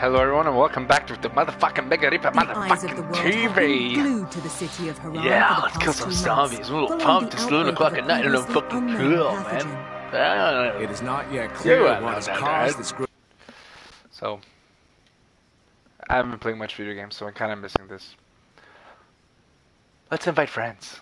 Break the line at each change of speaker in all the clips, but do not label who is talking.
Hello everyone and welcome back to the motherfucking Mega Reaper
The the
motherfucking
world
TV!
to the city of Harran
Yeah,
for the
let's kill
past
some zombies.
months,
I'm a little pumped. It's 11
outbreak
o'clock
of
at night and I'm
previously
fucking cool, man.
It is not yet clear
You
what
know
has caused this group.
So, I haven't been playing much video games, so I'm kind of missing this. Let's invite friends.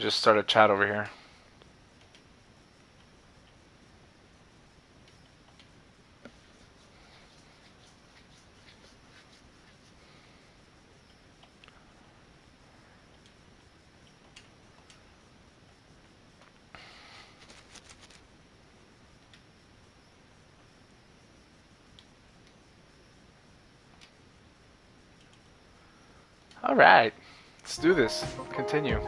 Just start a chat over here. All right, let's do this. Continue.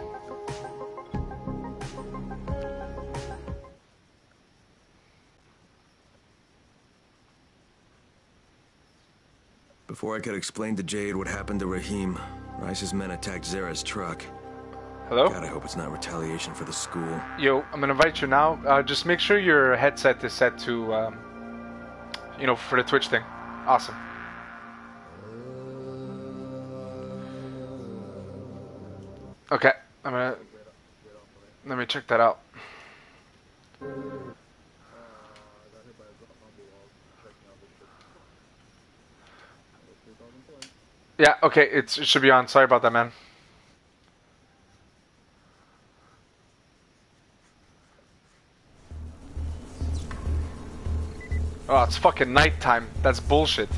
Before I could explain to Jade what happened to Rahim, Rais's men attacked Zere's truck.
Hello?
God, I hope it's not retaliation for the school.
Yo, I'm gonna invite you now. Uh, just make sure your headset is set to, um, you know, for the Twitch thing. Awesome. Okay, I'm gonna. Let me check that out. Yeah, okay, it's, it should be on. Sorry about that, man. Oh, it's fucking nighttime. That's bullshit.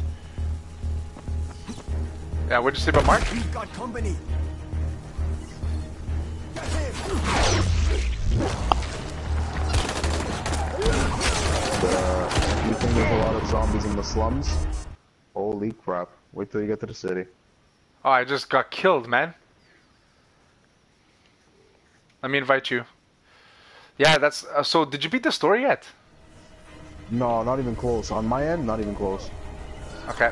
Yeah, what'd you say about Mark?
We've got company.
Uh, you think there's a lot of zombies in the slums? Holy crap. Wait till you get to the city.
Oh, I just got killed, man. Let me invite you. Yeah, that's. Uh, so, did you beat the story yet?
No, not even close. On my end, not even close.
Okay.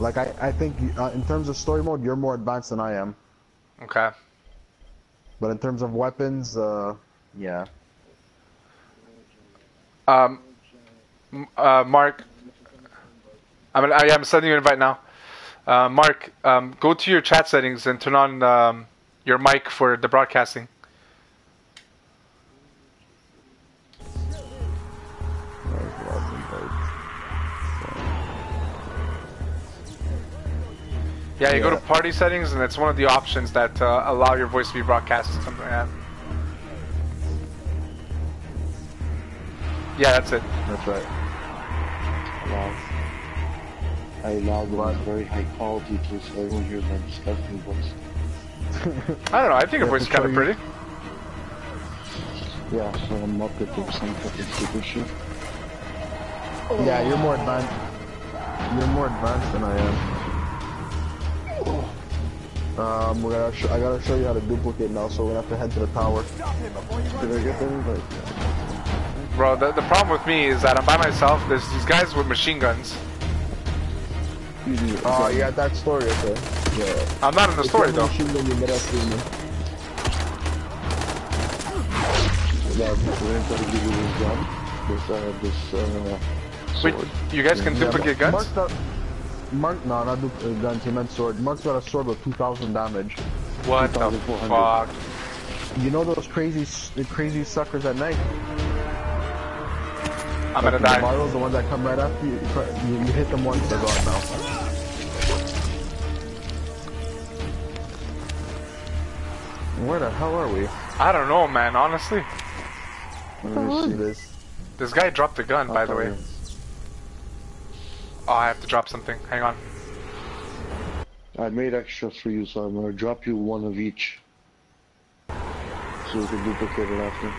Like, I, I think uh, in terms of story mode, you're more advanced than I am.
Okay.
But in terms of weapons, uh, yeah.
Um, uh, Mark, I'm I am sending you an invite now. Uh, Mark, um, go to your chat settings and turn on um, your mic for the broadcasting. Yeah, you go to party settings, and it's one of the options that uh, allow your voice to be broadcasted. Something like that. Yeah, that's it.
That's right.
I allowed them in very high quality too, so I don't hear my disgusting voice.
I don't know. I think your
Yeah,
voice is kind of pretty.
Yeah, so I'm up with some fucking stupid shit.
Yeah, you're more advanced. You're more advanced than I am. Um, we gotta sh I gotta show you how to duplicate now, so we're gonna have to head to the tower.
Did I get them? Like,
Bro, the, the problem with me is that I'm by myself. There's these guys with machine guns.
Oh, yeah, that story, okay. Yeah.
I'm not in the story though.
Machine you better see me.
yeah, we're going to you this gun. This, uh, this, uh,
Wait, you guys can
Yeah,
duplicate
Mark-
guns?
Mark, no, not du- uh, guns. He meant sword. Mark's got a sword with 2,000 damage.
What the fuck?
You know those crazy, the crazy suckers at night?
I'm gonna
the
die.
Barrels, the ones that come right after you. You, you hit them once, they're gone now. Where the hell are we?
I don't know, man. Honestly,
What the this?
this guy dropped a gun, by the way.
Okay.
Oh, I have to drop something. Hang on.
I made extra for you, so I'm gonna drop you one of each. So you can duplicate it after.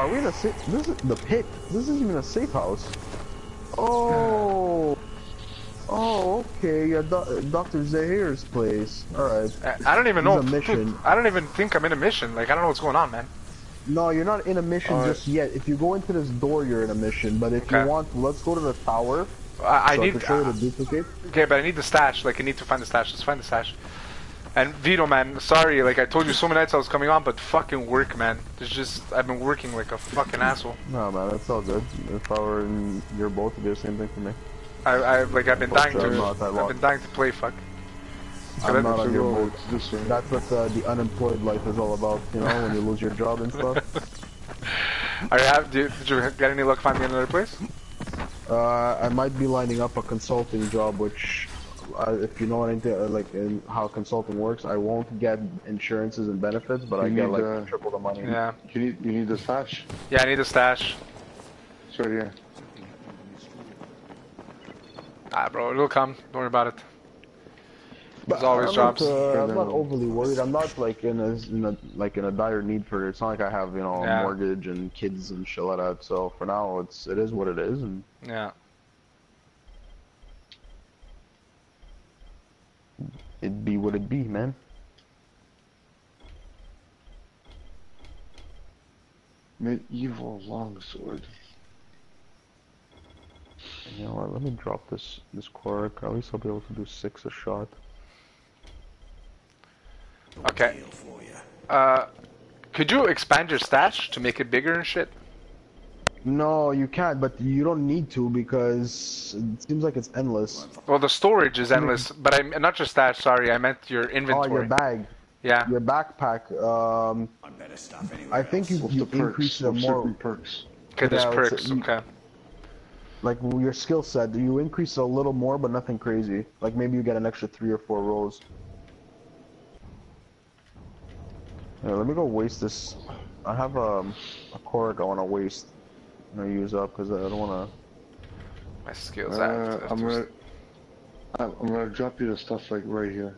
Are we in a safe? This is the pit. This isn't even a safe house. Oh. Oh, okay. Yeah, Do- Dr. Zahir's place. All right.
I I don't even know.
a mission.
Dude, I don't even think I'm in a mission. Like, I don't know what's going on, man.
No, you're not in a mission
Alright.
just yet. If you go into this door, you're in a mission. But if
Okay.
you want, let's go to the tower.
I, I
so
need.
Can show you the uh, duplicate.
Okay, but I need the stash. Like, I need to find the stash. Let's find the stash. And Vito, man, sorry. Like, I told you so many nights I was coming on, but fucking work, man. There's just I've been working like a fucking asshole.
No, man, that's all good. If I were in your boat, it'd be the same thing for me.
I, I like I've been
Fuck,
dying to.
I'm not that
I've
long.
been dying to play. Fuck.
I'm not on your boat.
it's this way.
That's what uh, the unemployed life is all about, you know, when you lose your job and stuff.
Are you have? Did, did you get any luck finding another place?
Uh, I might be lining up a consulting job, which, uh, if you know anything, uh, like in how consulting works, I won't get insurances and benefits, but I get
need,
like
uh,
triple the money.
Yeah.
You need you need the stash.
Yeah, I need a stash.
Sorry, yeah.
Ah, bro, it'll come. Don't worry about it.
But
There's always
I'm
jobs.
Not, uh, I'm not overly worried. I'm not like in a, in a like in a dire need for it. It's not like I have you know
Yeah.
a mortgage and kids and shit like that. So for now, it's it is what it is, and
Yeah.
it'd be what it be, man.
Medieval longsword.
You know what? Let me drop this this quirk. At least I'll be able to do six a shot.
Okay. Uh, could you expand your stash to make it bigger and shit?
No, you can't, but you don't need to because it seems like it's endless.
Well, the storage is endless, but I'm not your stash. Sorry, I meant your
Oh,
inventory.
your bag,
yeah.
your backpack. Um,
On better stuff anywhere
I think you,
What's
you
the perks?
increase it
What's
more,
perks?
Okay, there's
yeah,
perks.
you-
Okay.
Like your skill set. Do you increase it a little more, but nothing crazy. Like maybe you get an extra three or four rolls. Yeah, let me go waste this. I have um, a cork I want to waste. I'm use up because I don't want to.
My skills.
Uh, I'm gonna I'm I'm gonna drop you the stuff like right here.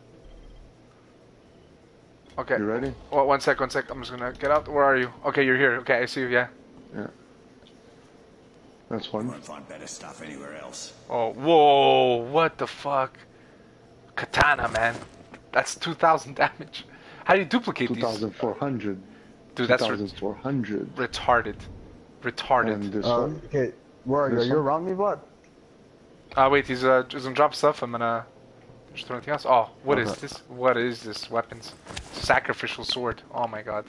Okay.
You ready?
Well, one sec, one sec. I'm just gonna get out. Where are you? Okay, you're here. Okay, I see you. Yeah. Yeah.
That's
You
one.
won't find better stuff anywhere else.
Oh, whoa! What the fuck? Katana, man. That's 2,000 damage. How do you duplicate
Two
these?
thousand four hundred.
Dude, that's
Two
re-
thousand four hundred.
retarded. Retarded.
And this.
Uh,
one.
okay, where are you? Are you
one?
around me, Vlad?
Ah, wait. He's uh, he's gonna drop stuff. I'm gonna. Just anything else? Oh, what is
Okay.
this? What is this? Weapons. Sacrificial sword. Oh my god.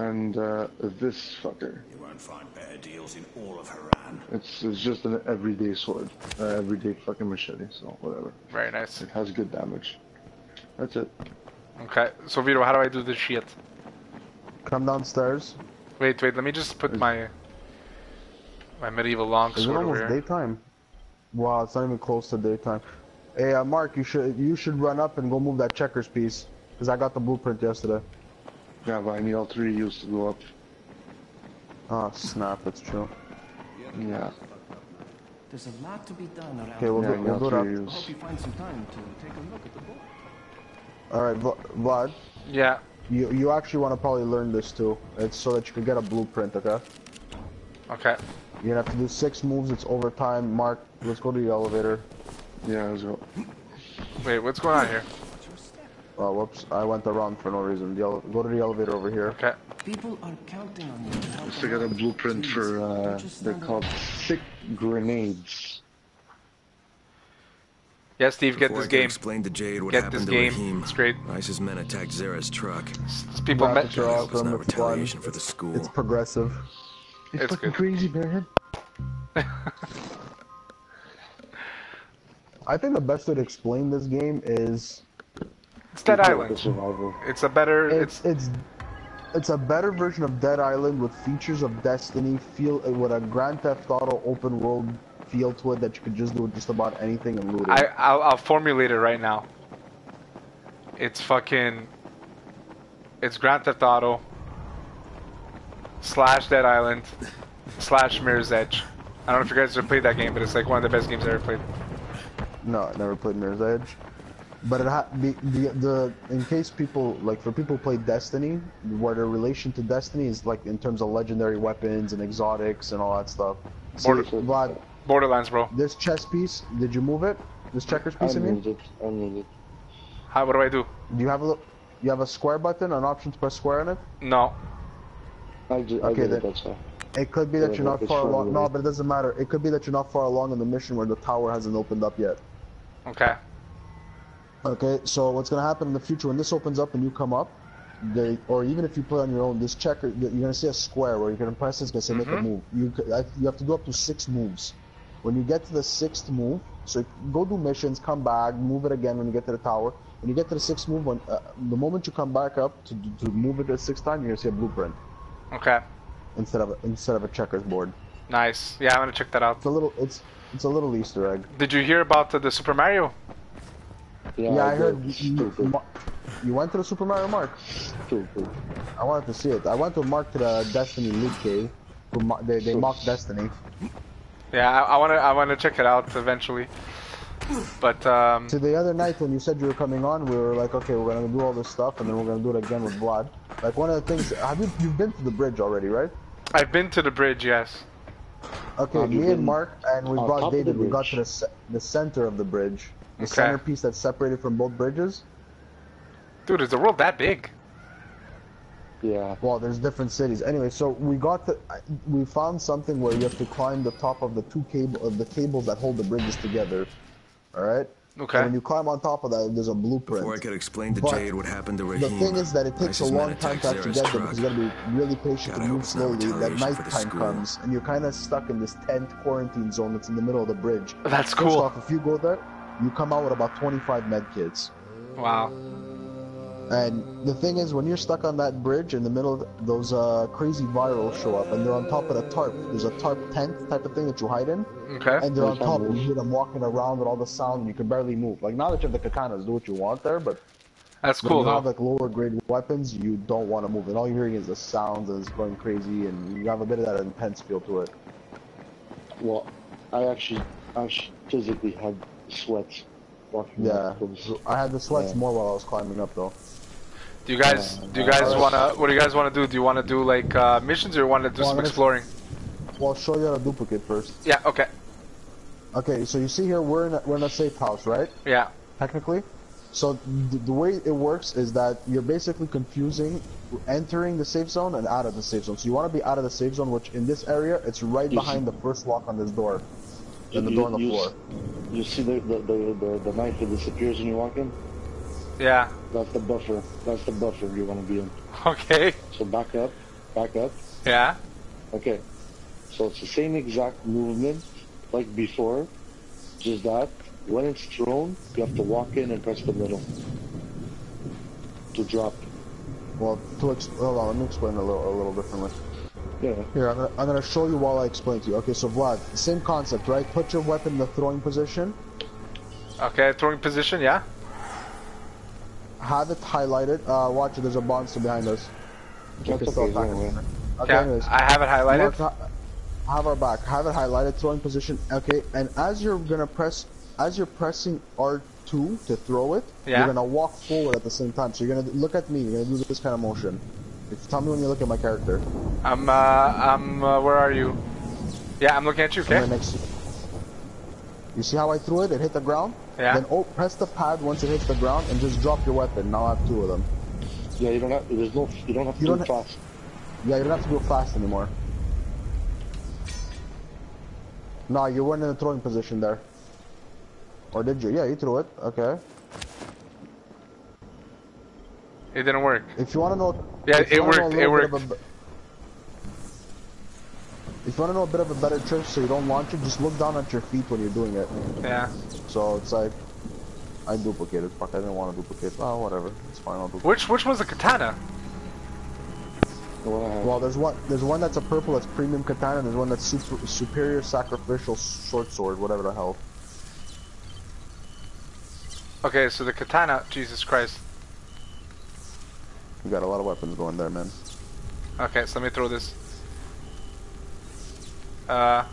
And uh, this fucker.
You won't find better deals in all of Harran.
It's it's just an everyday sword, uh, everyday fucking machete. So whatever.
Very nice.
It has good damage. That's it.
Okay. So Vito, how do I do this shit?
Come downstairs.
Wait, wait. Let me just put my my medieval longsword
Is it
sword over
almost daytime? Wow, it's not even close to daytime. Hey, uh, Mark, you should you should run up and go move that checkers piece, cause I got the blueprint yesterday.
Yeah, but I need all three of you to go up.
Oh snap, that's true.
Yeah.
There's a lot to be done around
Okay, we'll
yeah,
do,
I need
we'll
all
do
three of
that.
you.
I hope you find some time to take a look at the book.
All right, Vl- Vlad,
Yeah.
you you actually want to probably learn this too. It's so that you can get a blueprint, okay?
Okay.
You're gonna have to do six moves. It's overtime. Mark, let's go to the elevator.
Yeah, let's go.
Wait, what's going on here?
Oh, whoops, I went around for no reason. The go to the elevator over here.
Okay.
People are counting on you to help
Just got a blueprint
Please,
for uh,
just
they're called sick grenades.
Yeah, Steve, get
Before
this
I
game.
explain to Jade what
Get
happened
this
to
game.
Rahim,
It's great.
ISIS men attacked Zere's truck.
It's people
Graphics
met.
are
I hope not retaliation for the school.
It's progressive.
It's,
It's
fucking
good.
crazy, man.
I think the best way to explain this game is
It's Dead Island.
survival.
It's a better.
it's
It's
it's it's a better version of Dead Island with features of Destiny, feel eh, with a Grand Theft Auto open world feel to it that you could just do just about anything and loot it.
I I'll, I'll formulate it right now. It's fucking. It's Grand Theft Auto. Slash Dead Island. Slash Mirror's Edge. I don't know if you guys have played that game, but it's like one of the best games I ever played.
No, I never played Mirror's Edge. But it ha- the, the the in case people like for people who play Destiny, where their relation to Destiny is like in terms of legendary weapons and exotics and all that stuff. See,
Border-
Vlad,
Borderlands, bro.
this chess piece, did you move it? This checkers piece, I mean?
moved it. I moved it.
How? What do I do?
Do you have a look? You have a square button, an option to press square on it?
No.
I just, I
Okay,
did
then-
it.
It could be that
Yeah,
you're not far along. No, but it doesn't matter. It could be that you're not far along in the mission where the tower hasn't opened up yet.
Okay.
Okay, so what's gonna happen in the future when this opens up and you come up, they, or even if you play on your own, this checker, you're gonna see a square where you're gonna press this, it's gonna say make a move. You you have to do up to six moves. When you get to the sixth move, so go do missions, come back, move it again when you get to the tower. When you get to the sixth move, when uh, the moment you come back up to, to move it the sixth time, you're gonna see a blueprint
Okay.
instead of a, instead of a checkers board.
Nice. Yeah, I'm gonna check that out.
It's a little it's it's a little Easter egg.
Did you hear about the, the Super Mario?
Yeah,
Yeah, I
did.
heard you, you, you went to the Super Mario Mark.
Stupid.
I wanted to see it. I went to Mark to the Destiny League cave. who mo- They, they mocked Destiny.
Yeah, I, I wanna I wanna check it out eventually. But um,
So the other night when you said you were coming on, we were like, okay, we're gonna do all this stuff, and then we're gonna do it again with Vlad. Like one of the things, have you you've been to the bridge already, right?
I've been to the bridge. Yes.
Okay,
Have
me and Mark and we
on
brought
top of the
David. We got to the the center of the bridge, the
Okay.
centerpiece that's separated from both bridges.
Dude, is the world that big?
Yeah.
Well, there's different cities. Anyway, so we got the, we found something where you have to climb the top of the two cable of the cables that hold the bridges together. All right.
Okay.
And when you climb on top of that, there's a blueprint.
Before I could explain to
But
Jade what happened to
The
Rahim,
thing is that it takes a long time to actually get there
truck.
because you gotta be really patient
God, I
to move slowly. That
retaliation for the
nighttime comes and you're kind of stuck in this tent quarantine zone that's in the middle of the bridge.
That's
First
cool.
off, if you go there, you come out with about 25 med kits.
Wow.
And the thing is, when you're stuck on that bridge in the middle, of those uh, crazy virals show up, and they're on top of the tarp. There's a tarp tent type of thing that you hide in,
Okay.
and they're on top.
know.
And you hear them walking around with all the sound, and you can barely move. Like now that you have the katanas, do what you want there, but
That's
when
cool
you have like lower grade weapons, you don't want to move, and all you're hearing is the sounds, and it's going crazy, and you have a bit of that intense feel to it.
Well, I actually, I actually physically had sweats walking.
Yeah, I had the sweats
Yeah.
more while I was climbing up, though.
Do you guys
Uh,
do you guys wanna what do you guys wanna do? Do you wanna do like uh, missions or you wanna do
Well, I'm
some
gonna-
exploring?
Well, I'll show you how to duplicate first.
Yeah. Okay.
Okay, so you see here, we're in a, we're in a safe house, right?
Yeah.
technically. So th- the way it works is that you're basically confusing entering the safe zone and out of the safe zone. So you want to be out of the safe zone, which in this area it's right behind the first lock on this door, and the
You-
door on the
you-
floor.
You see the the, the, the, the knife that disappears when you walk in?
Yeah.
That's the buffer. That's the buffer you want to be in.
Okay.
So back up, back up.
Yeah.
Okay. So it's the same exact movement like before, just that when it's thrown, you have to walk in and press the middle to drop.
Well, to ex- hold on, let me explain a little a little differently.
Yeah.
Here, I'm gonna, I'm gonna show you while I explain to you. Okay, so Vlad, same concept, right? Put your weapon in the throwing position,
Okay. Throwing position. Yeah.
have it highlighted. Uh, watch it. There's a monster behind us.
That's
Okay, still
okay.
attacking.
don't.
Okay,
Yeah.
anyways.
I have it highlighted.
Mark, ha- have our back. Have it highlighted, throwing position. Okay, and as you're gonna press, as you're pressing R2 to throw it,
Yeah.
you're gonna walk forward at the same time. So you're gonna look at me. You're gonna do this kind of motion. If, tell me when you look at my character.
I'm uh I'm uh, where are you? Yeah, I'm looking at you. Okay.
next. You see how I threw it? It hit the ground.
Yeah.
Then oh, press the pad once it hits the ground and just drop your weapon. Now I have two of them.
Yeah, you don't have. There's no. You don't have to
You
do
don't
it fast.
Yeah, you don't have to do it fast anymore. No, you weren't in the throwing position there. Or did you? Yeah, you threw it. Okay.
It didn't work.
If you want to know,
Yeah,
if you
it
wanna know a
worked, it
bit of
worked.
a if you want to know a bit of a better trick so you don't launch it, just look down at your feet when you're doing it.
Yeah.
So it's like, I duplicated. Fuck, I didn't want to duplicate. Oh, whatever. It's fine. I'll duplicate.
Which which was the katana?
The one I have.
Well, there's one. There's one that's a purple. That's premium katana. And there's one that's super, superior sacrificial short sword. Whatever the hell.
Okay, so the katana. Jesus Christ.
You got a lot of weapons going there, man.
Okay, so let me throw this. Uh,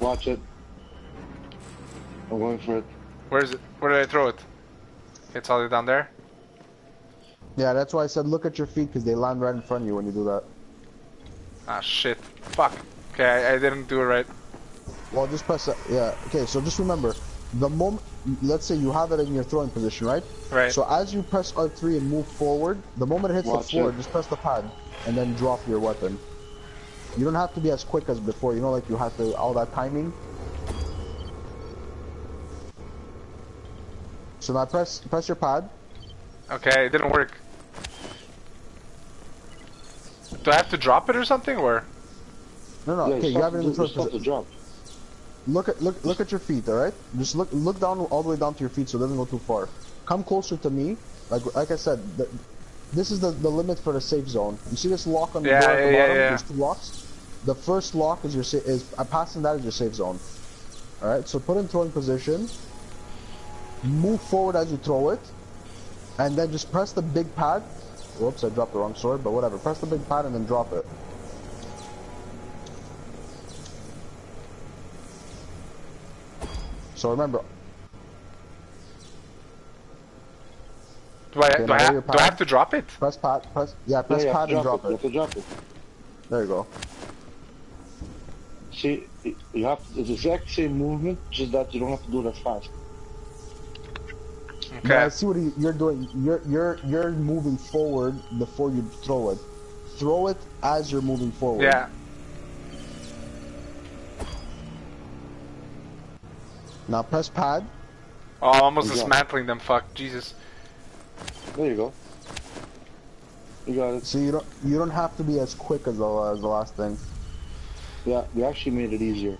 Watch it. I'm going for it.
where is it? Where did I throw it? It's all the way down there.
Yeah, that's why I said look at your feet because they land right in front of you when you do that.
Ah shit. Fuck. Okay, I, I didn't do it right.
Well, just press that. Yeah. Okay. So just remember, the moment, let's say you have it in your throwing position, right?
Right.
So as you press R3 and move forward, the moment it hits
Watch
the floor,
it.
just press the pad and then drop your weapon. You don't have to be as quick as before. You know, like you have to all that timing. So now press press your pad.
Okay, it didn't work. Do I have to drop it or something, or?
No, no.
Yeah,
okay, you
stop
have it in the
the,
throwing
the
position. Look at look look at your feet. All right. Just look look down all the way down to your feet so it doesn't go too far. Come closer to me. Like like I said, the, this is the, the limit for the safe zone. You see this lock on the
Yeah,
door at the
yeah,
bottom?
yeah.
There's two locks. The first lock is your sa- is uh, passing that is your safe zone. All right. So put in throwing position. Move forward as you throw it, and then just press the big pad. Whoops, I dropped the wrong sword, but whatever. Press the big pad and then drop it. So remember,
Do I,
Okay,
do, I, ha-
your
do I have to drop it?
press pad, press yeah,
Yeah,
press
you have
pad
to
and
drop
drop
it. You have to drop it.
There you go.
See, you have it's the exact same movement, just that you don't have to do it as fast.
Okay.
Now I see what you- you're doing. You're you're you're moving forward before you throw it. Throw it as you're moving forward.
Yeah.
Now press pad.
Oh, I'm almost
Yeah.
dismantling them. Fuck, Jesus.
There you go. You got it.
So you don't you don't have to be as quick as the as the last thing.
Yeah, we actually made it easier.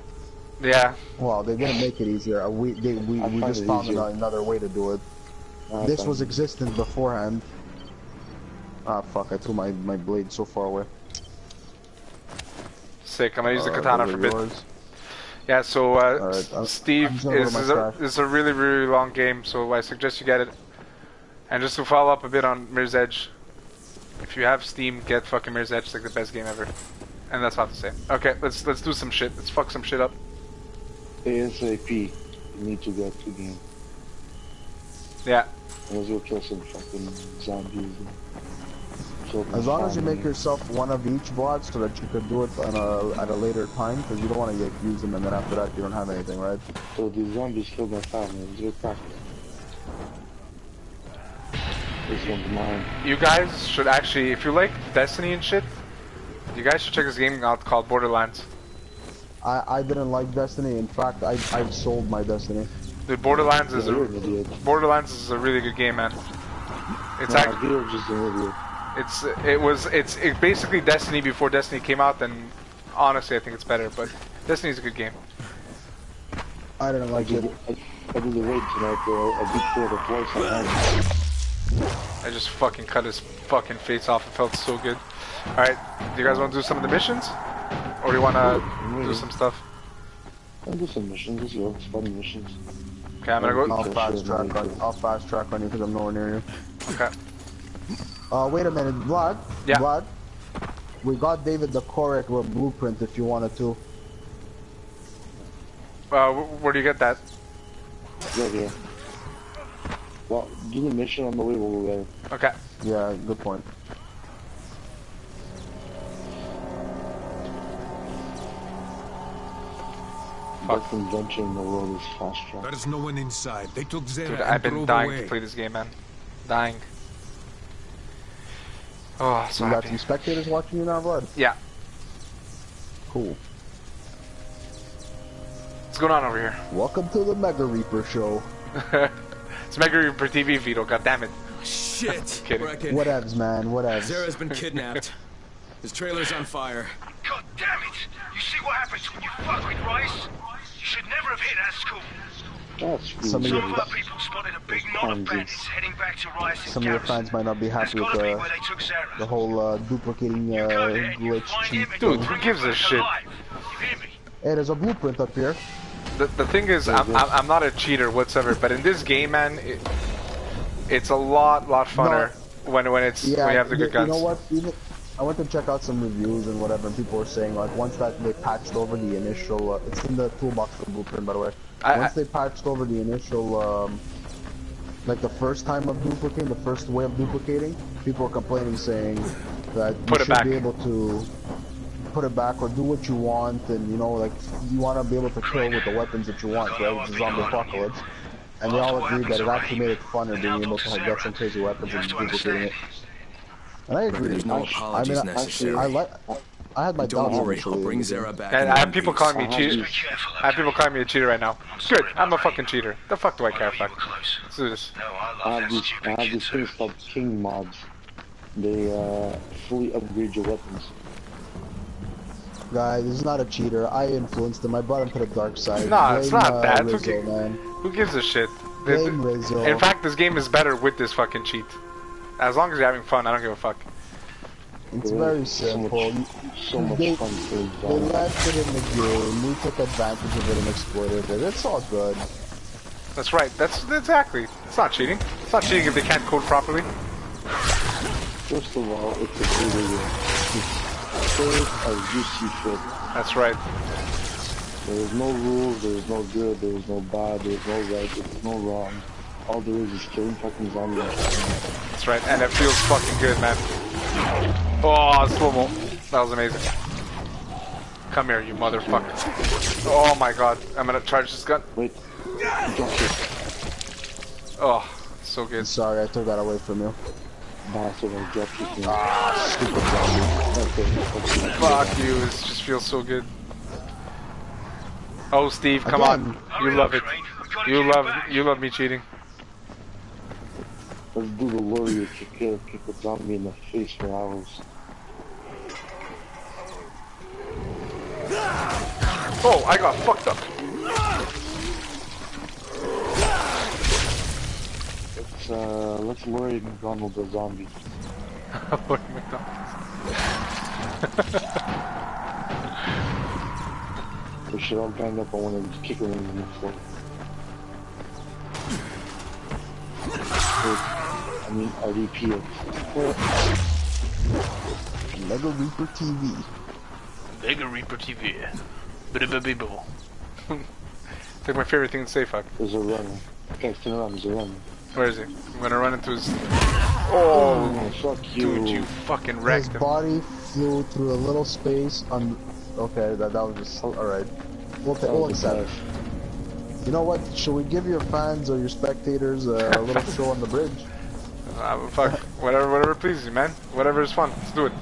Yeah.
Well, they didn't make it easier. Uh, We they, we,
I
we just found
easier.
another way to do it.
Uh,
This was existent beforehand. Ah fuck! I threw my my blade so far away.
Sick. I'm gonna use the
Uh,
katana for
are
a bit.
yours.
Yeah, so uh,
Alright, I'm-
Steve,
I'm just gonna go to
is, is, a,
trash.
is a really, really long game, so I suggest you get it. And just to follow up a bit on Mirror's Edge, if you have Steam, get fucking Mirror's Edge. It's like the best game ever. And that's all to say. Okay, let's let's do some shit. Let's fuck some shit up.
ASAP. You need to get the game.
Yeah.
Let's go kill some fucking zombies. And kill them
As long as you make yourself one of each VOD so that you could do it on a, at a later time, because you don't want to like, use them and then after that you don't have anything, right?
So these zombies killed my family. Let's go. This one's mine.
You guys should actually, if you like Destiny and shit, you guys should check this game out called Borderlands.
I, I didn't like Destiny. In fact, I I've sold my Destiny.
The Borderlands is
Yeah, you're an
a. Borderlands is a really good game, man. It's
Nah,
act,
you're just an idiot.
It's it was it's it basically Destiny before Destiny came out. And honestly, I think it's better. But Destiny's a good game.
I don't
I
like
did,
it.
I, I did the raid tonight, bro. I beat Crota twice on hand.
I just fucking cut his fucking face off. It felt so good. All right, do you guys want to do some of the missions, or do you want to do some stuff?
I'll do some missions. Let's go. It's fun missions.
Okay, I'm gonna go.
I'll fast track
no.
I'll fast track on you because I'm nowhere near you.
Okay.
Uh, wait a minute, Vlad.
Yeah.
Vlad. We got David the Korek with blueprint if you wanted to.
Uh, where do you get that?
Right here. Well, do the mission on the way while we're there.
Okay.
Yeah, good point.
Best invention in the world is fast track.
There's no one inside. They took Zere
Dude,
and
I've been
drove
dying
away.
to play this game, man. Dying. Oh, so
you got some spectators watching you now, Vlad.
Yeah.
Cool.
What's going on over here?
Welcome to the Mega Reaper show.
it's Mega Reaper TV, Vito. God damn it.
Shit!
Kidding.
Reckon.
Whatevs, man. Whatevs.
Zere's been kidnapped. His trailer's on fire.
God damn it! You see what happens when you fuck with Rais? You should never have hit that school.
That's.
Some of your-
of our people spotted a big knot of
Fine,
bandits heading back to Rais in
Some of your fans might not be happy with
gotta
the,
where they took Zere.
the whole uh, duplicating uh,
Go there and you'll
glitch cheat.
Dude, who gives a shit?
alive. You hear me?
Hey, there's a blueprint up here.
The, the thing is, I'm, I'm, I'm not a cheater whatsoever, but in this game, man, it, it's a lot, lot funner when when it's
Yeah,
when you have the
you,
good guns.
you know what? Even I went to check out some reviews and whatever, and people were saying like once that they patched over the initial, uh, it's in the toolbox for blueprint by the way.
I-
once
I-
they patched over the initial, um, like the first time of duplicating, the first way of duplicating, people were complaining saying that
Put
you
it
should
back.
be able to. put it back or do what you want, and you know, like you want to be able to kill with the weapons that you want, right? It's a zombie apocalypse, and they all agreed that it actually made it funner being able to like, get some crazy weapons and duplicating it. And I agree.
There's no
I-
apologies
I mean, I-
necessary.
I like. I had my
Don't
doubts
worry, I'll bring
in the game.
Zere back.
And I have people
piece.
calling me
I
cheater.
these-
Be careful,
I have people calling me a cheater right now. Good. I'm a fucking cheater. The fuck do I care?
Why you
Fuck. Let's do this.
No, I
I
love
have
that
these, I have these things called king mods. They uh, fully upgrade your weapons.
Guys, this is not a cheater. I influenced him. I brought him to the dark side.
No, it's
Blame,
not
uh,
that. Who
Rizzo,
ca-
man.
Who gives a shit?
Blame Rizzo.
In fact, this game is better with this fucking cheat. As long as you're having fun, I don't give a fuck.
It's
There
very
is so
simple.
much, so much
They-
fun for
They
zombies.
left it in the game. We took advantage of it and exploited it. It's all good.
That's right. That's exactly. It's not cheating. It's not cheating if they can't code properly.
First of all, it's a video game. It's safe as you see fit.
That's right.
There is no rules, there is no good, there is no bad, there is no right, there is no wrong. All there is is killing fucking zombies.
That's right. And it feels fucking good, man. Oh, slow mo. That was amazing. Come here, you motherfucker. Oh my god. I'm gonna charge this gun.
Wait.
Oh, so good.
Sorry, I took that away from you.
Bastard, I dropped it.
Ah, stupid zombie.
Okay, okay.
Fuck you. It just feels so good. Oh, Steve, come
Again.
on. You love it. You love you love me cheating.
Let's do the warrior kick, kill, kick a zombie in the face for hours.
Oh, I got fucked up.
Let's, uh, let's Laurie McDonald the zombie.
Lord McDonald.
We should all gang up on one and kick him in the floor. Wait, I mean, RDP repeat it.
Lego Reaper TV.
Mega Reaper TV. Bidibibibibble. It's like my favorite thing to say, fuck.
There's a runner. Guys, turn around, there's a runner.
Where is he? I'm gonna run into his...
Oh,
Oh,
fuck you.
dude, you fucking
His
wrecked him.
body flew through a little space on. Okay, that, that was just alright. We'll, we'll accept.
best.
You know what? Should we give your fans or your spectators a, a little show on the bridge?
Uh, fuck, whatever, whatever pleases you, man. Whatever is fun. Let's do it.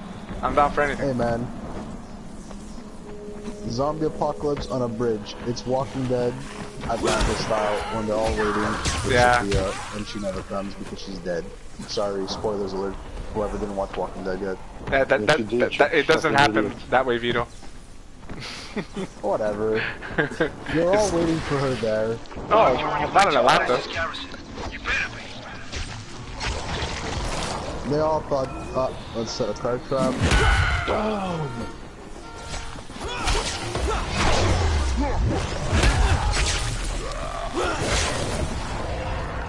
I'm down for anything.
Hey man. Zombie apocalypse on a bridge. It's Walking Dead, Atlanta style, when they're all waiting for
Yeah.
Sophia, and she never comes because she's dead. Sorry, spoilers alert. Whoever didn't watch Walking Dead yet.
That, that, that,
did,
that, that- it doesn't happen
idiot.
that way, Vito.
Whatever. You're all waiting for her there.
oh, not in Atlanta.
Garrison. You better be.
They all thought, oh, let's set a car trap. Boom!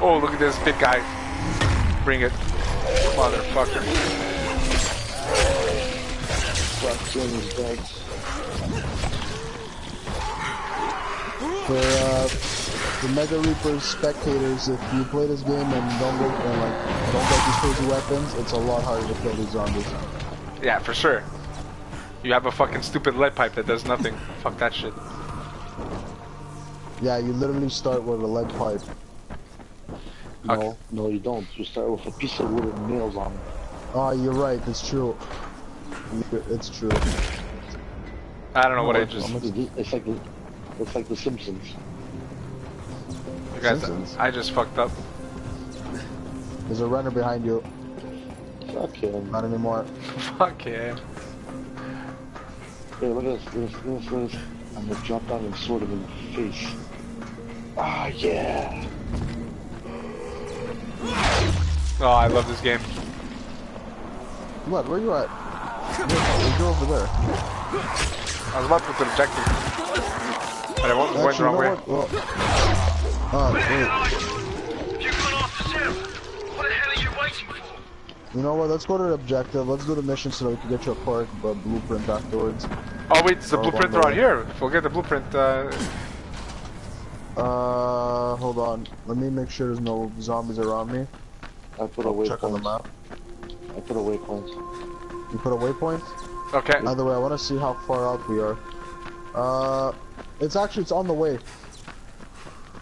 Oh, look at this big guy. Bring it. Motherfucker.
Fuck, his
For, uh, the Mega Reaper spectators, if you play this game and don't get, and like, don't get these crazy weapons, it's a lot harder to kill these zombies.
Yeah, for sure. You have a fucking stupid lead pipe that does nothing. Fuck that shit.
Yeah, you literally start with a lead pipe.
No,
Okay.
no, you don't. You start with a piece of wood with nails on it.
Oh, you're right, it's true. It's true.
I don't know what I just.
It's, it's like the, it's like the Simpsons.
You guys,
Simpsons.
I just fucked up.
There's a runner behind you.
Fuck him.
Not anymore.
Fuck yeah.
Hey, look at this. Look at this. Look at this. This. I'm gonna drop down and sword him in the face. Ah, yeah.
Oh, I love this game.
What? Where you at? You're, you're over there.
I was about to put the objective. But I went, went the wrong
you
way.
know what? Well, uh, wait.
You've gone after Sarah. What the hell are you waiting for?
You know what? Let's go to the objective. Let's do the mission so that we can get you a perk, but blueprint afterwards.
Oh wait, it's the
Oh,
blueprint
right
here. Forget the blueprint. Uh,
Uh, hold on. Let me make sure there's no zombies around me.
I put a
Check on the map.
I put a waypoint.
You put a waypoint?
Okay.
By the way, I want to see how far out we are. Uh, it's actually it's on the way.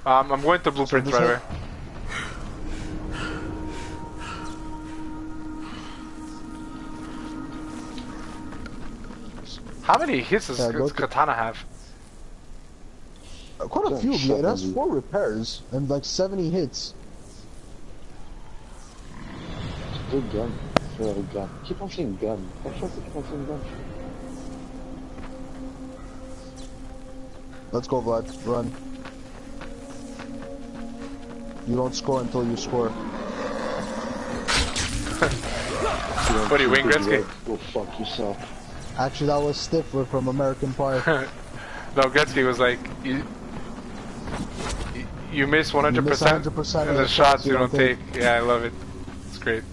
Um, I'm going to blueprint
this
right away. How many hits does
Yeah, go
Katana have?
Uh, Quite a
Yeah,
few. Yeah, it has four repairs and like 70 hits.
Good gun. Good gun. Keep on saying gun. Why should I keep on saying gun?
Let's go, Vlad. Run. You don't score until you score.
What do you, Wayne Gretzky?
Go fuck yourself.
Actually, that was Stifler from American Pie.
No, Gretzky was like, you, you, you miss 100%,
You miss 100%
and
of
the
the
shots you don't take. Yeah, I love it. It's great.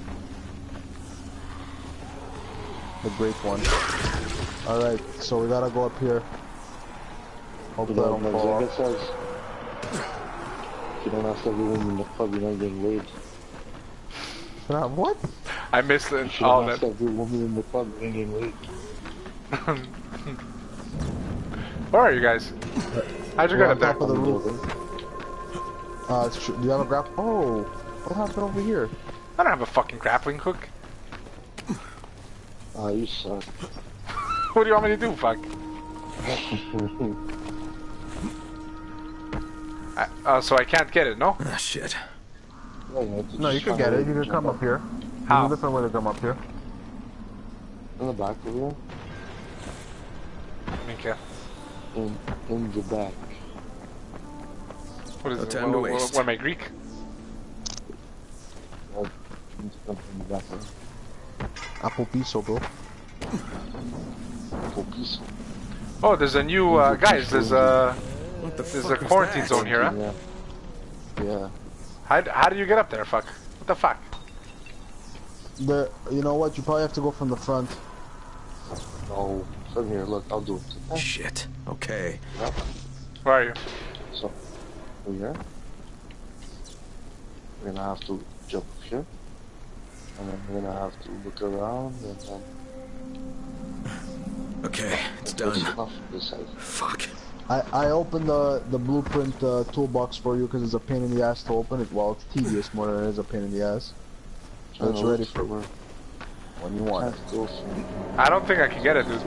A great one. Alright, so we gotta go up here. Hope
You
that
know
don't
what
fall
says? If you don't ask everyone in the club, you're not getting laid.
Uh, what?
I missed it,
If you
all
don't ask
that.
every woman in the club, you're not getting laid.
Where are you guys? How'd you
We're
get up there?
top of the roof. Uh, it's tr- do you have a grab? Oh, what happened over here?
I don't have a fucking grappling hook.
Ah, you suck.
What do you want me to do, fuck? I, uh, so I can't get it, no?
Ah, shit.
No, you can get it. You can come up here.
How?
There's a different way to come up here.
In the back over there?
Okay.
In, in the back.
What is
No
it?
time to
What, what,
waste.
what am I Greek?
Oh, you need to come from the back. Right?
Apple piso, bro.
Full piece.
Oh, there's a new uh, guys. There's a
What the
there's a quarantine
that?
zone here. Huh?
Yeah. Yeah.
How how do you get up there? Fuck. What the fuck?
The, you know what? You probably have to go from the front.
No. From here, look, I'll do it.
Oh, Shit. Okay.
Where are you?
So, over here. We're gonna have to jump here. And then we're gonna have to look around and then
Okay, it's done.
this.
Fuck.
I, I opened the, the blueprint uh, toolbox for you because it's a pain in the ass to open it. Well, it's tedious more than it is a pain in the ass. So it's ready for
where
when you want it.
can't go from-
I don't think I can get it, dude.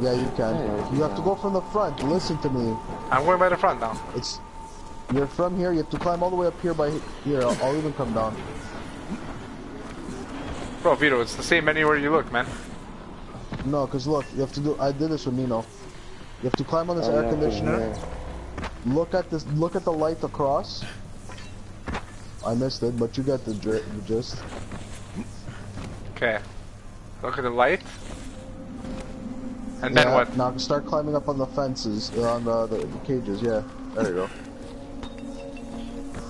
Yeah, you can.
Yeah,
You have to go from the front. Listen to me.
I'm going by the front now.
It's you're from here. You have to climb all the way up here by here. I'll, I'll even come down.
Bro, Vito, it's the same anywhere you look, man.
No, cause look, you have to do. I did this with Nino. You have to climb on this
Oh,
air conditioner.
here.
Look at this. Look at the light across. I missed it, but you got the, the gist.
Okay. Look at the light. And then what?
Now start climbing up on the fences, uh, on the, the, the cages. Yeah, there you go.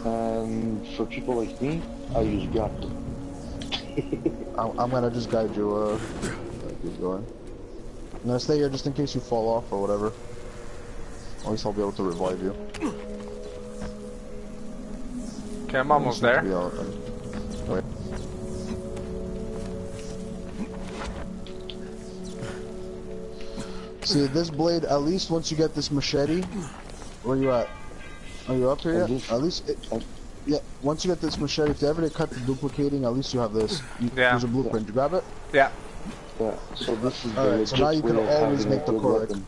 And for people like me, I use grapple.
I'm, I'm gonna just guide you. Uh, keep going. I'm stay here just in case you fall off or whatever. At least I'll be able to revive you.
Okay, I'm almost there.
Be out, wait. See this blade. At least once you get this machete, where are you at? Are you up here
At
yet?
least-
At least, it,
oh.
yeah. Once you get this machete, if you ever cut the duplicating, at least you have this. You,
Yeah.
There's a blueprint. You grab it.
Yeah.
Yeah, so this is the
Alright, so now you can always make the
good
correct.
weapon.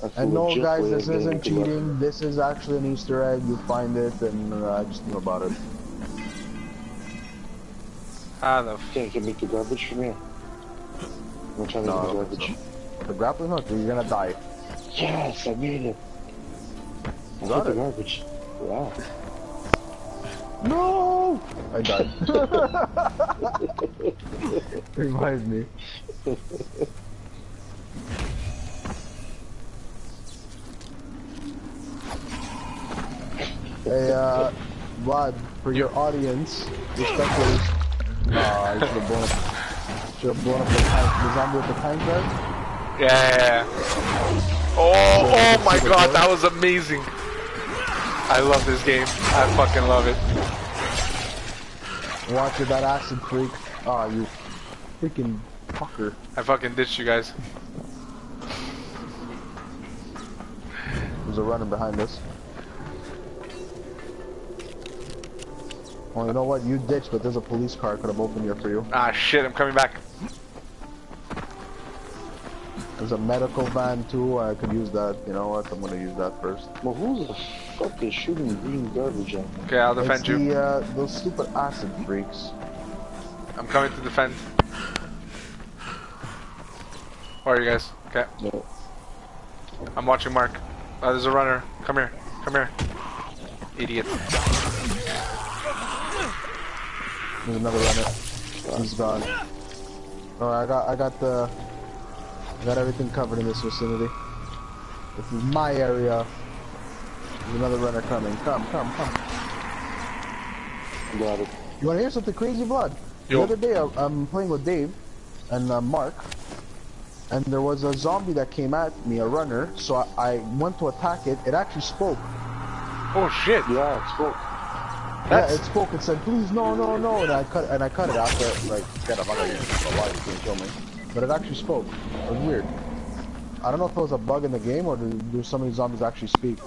That's the
And no, guys, this isn't
good weapon.
cheating. This is actually an Easter egg. You find it, and uh, I just knew about it.
Ah, the f-
Okay, you can make the garbage from here. I'm trying to
No, I
make the
don't
garbage.
The grappling hook. You're gonna die.
Yes, I made it. I
Got
hit the garbage. Wow.
No! I died. Revive me. hey, uh, Vlad, for your audience, your spectators, uh, you should have blown up, should have blown up the tank, the zombie with the tank there.
yeah, yeah, yeah. Oh, oh my god, that was amazing. I love this game. I fucking love it.
Watch it, that acid freak. Ah, you freaking Fucker.
I fucking ditched you guys.
There's a runner behind us. Well, you know what? You ditched, but there's a police car could have opened here for you.
Ah, shit, I'm coming back.
There's a medical van too. I could use that. You know what? I'm gonna use that first.
Well, who the fuck is shooting green garbage at me?
Okay, I'll
It's
defend you.
the, uh, those stupid acid freaks.
I'm coming to defend. Where are you guys? Okay.
No.
I'm watching Mark. Uh, there's a runner. Come here. Come here. Idiot.
There's another runner. He's gone. Alright, I got I got the I got everything covered in this vicinity. This is my area. There's another runner coming. Come, come, come.
Got it.
You wanna hear something crazy, Vlad?
Yo.
The other day I, I'm playing with Dave and uh, Mark and there was a zombie that came at me, a runner, so I, I went to attack it. It actually spoke.
Oh shit.
Yeah, it's cool.
That's
Yeah, it spoke. It said, "Please, no, no, no," and I cut and I cut it after. Like, get up, I'm not gonna why you can't kill me. But it actually spoke. It was weird. I don't know if it was a bug in the game or do, do some of these zombies actually speak.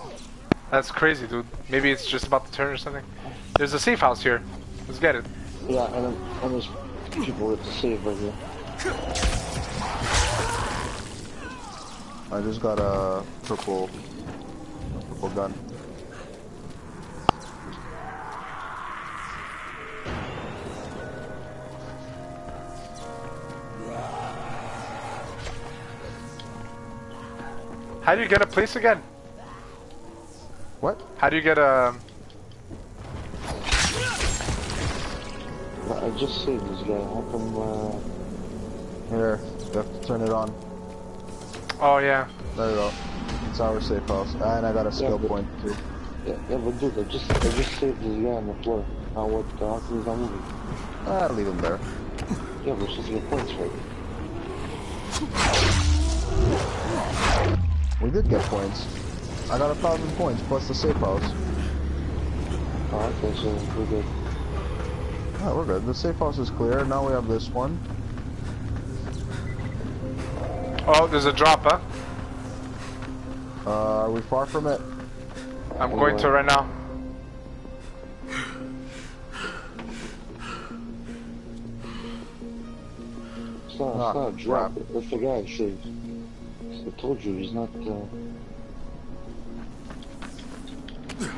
That's crazy, dude. Maybe it's just about to turn or something. There's a safe house here. Let's get it.
Yeah, and, then- and there's people with the save right here.
I just got a purple, purple gun.
How do you get a place again?
What?
How do you get a?
I just saved this guy. How come, uh,
Here, you have to turn it on.
Oh yeah.
There you go. It's our safe house, and I got a skill
but-
point too.
yeah, yeah, but dude, I just, I just saved this guy on the floor. Now what, uh, how come he's not moving?
Ah, leave him there.
Yeah, we're supposed to get points for it.
We did get points. I got a thousand points plus the safe house.
Oh, okay, so we're good.
Yeah, we're good. The safe house is clear. Now we have this one.
Oh, there's a drop, huh?
Uh, are we far from it?
I'm going to right now.
It's not,
Ah,
it's not a drop.
crap.
That's the guy I saved. I told you, he's not, uh,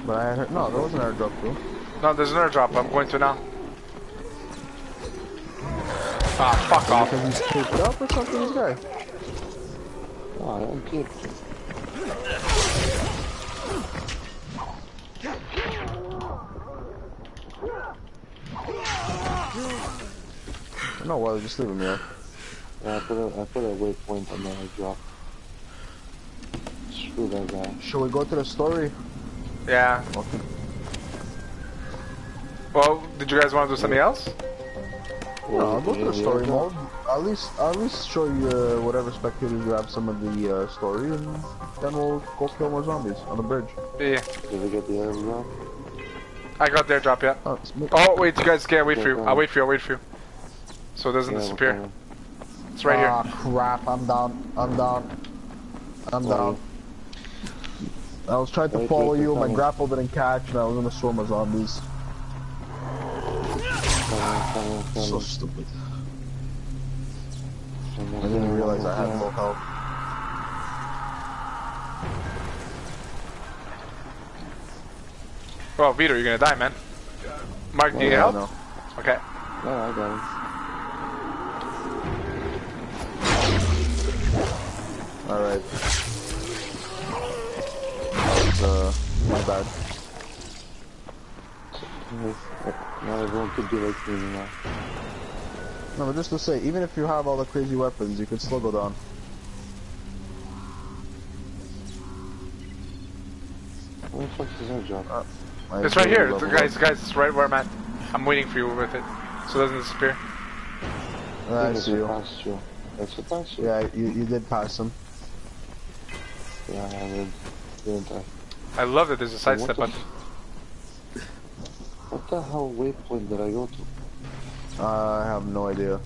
But I heard, no, there wasn't an airdrop too.
No, there's another drop. I'm going to now. Ah, fuck off.
Because he's taped up or something, this guy.
oh, I don't get
No, well, just leave him here.
Yeah, I put a, I put a waypoint on the drop. Screw that guy.
Should we go to the story?
Yeah.
Okay.
Well, did you guys want to do something else?
No, I'll go to the story
yeah.
mode. At least, at least show you uh, whatever spectators you have some of the uh, story, and then we'll go kill more zombies on the bridge.
Yeah.
Did we get the air drop?
I got their drop, yeah.
Oh.
Oh, wait, you guys can't wait for you. I'll wait for you, I'll wait for you. So it doesn't
Yeah,
disappear. It's right
Ah,
here.
crap! I'm down. I'm down. I'm
Where are
down. I was trying to
Wait,
follow
wait,
you,
wait,
my grapple didn't catch, and I was gonna swarm my zombies. So stupid. I didn't realize I had
coming.
full health.
Oh, Vito, you're gonna die, man. Mark, do you need
Yeah, I
help?
know.
Okay.
No, I got him.
Alright. That uh, my bad.
Now everyone could be like me now.
No, but just to say, even if you have all the crazy weapons, you could still go down.
Where the fuck is that drop?
I
It's right here.
leveled
Guys,
up.
guys, it's right where I'm at. I'm waiting for you with it. So it doesn't disappear.
I
think
see
it's
you.
a pass through. It's a pass.
Yeah, you, you did pass him.
Yeah, I did. Didn't I?
I love that there's a sidestep
the
button.
What the hell waypoint did I go to?
Uh, I have no idea.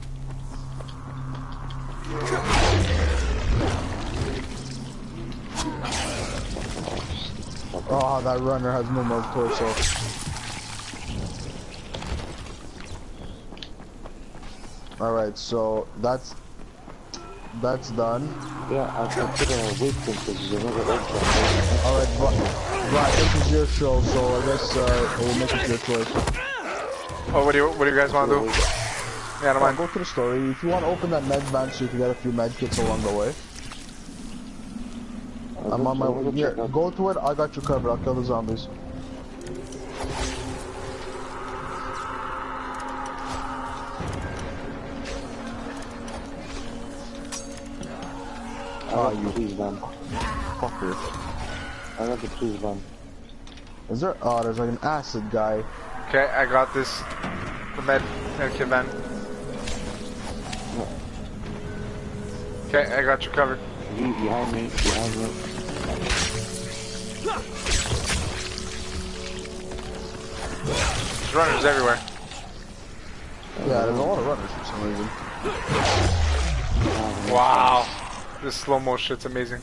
Oh, that runner has no more torso. Alright, so that's that's done.
Yeah, I, I put a wait thing because there's another extra.
Alright, but right, this is your show, so I guess uh, we'll make it your choice.
Oh, what do you what do you guys want to do? Yeah, I don't mind.
go to the story. If you want to open that med van so you can get a few med kits along the way. I'm on my way. Yeah, go to it. I got you covered. I'll kill the zombies.
Ah, you please van.
Fucker.
I got the please van.
Is there? Oh, there's like an acid guy.
Okay, I got this. The med med kit van. Okay, I got you covered.
He behind me, behind me.
There's runners everywhere.
Yeah, there's a lot of runners for some reason.
Wow. This slow mo shit's amazing.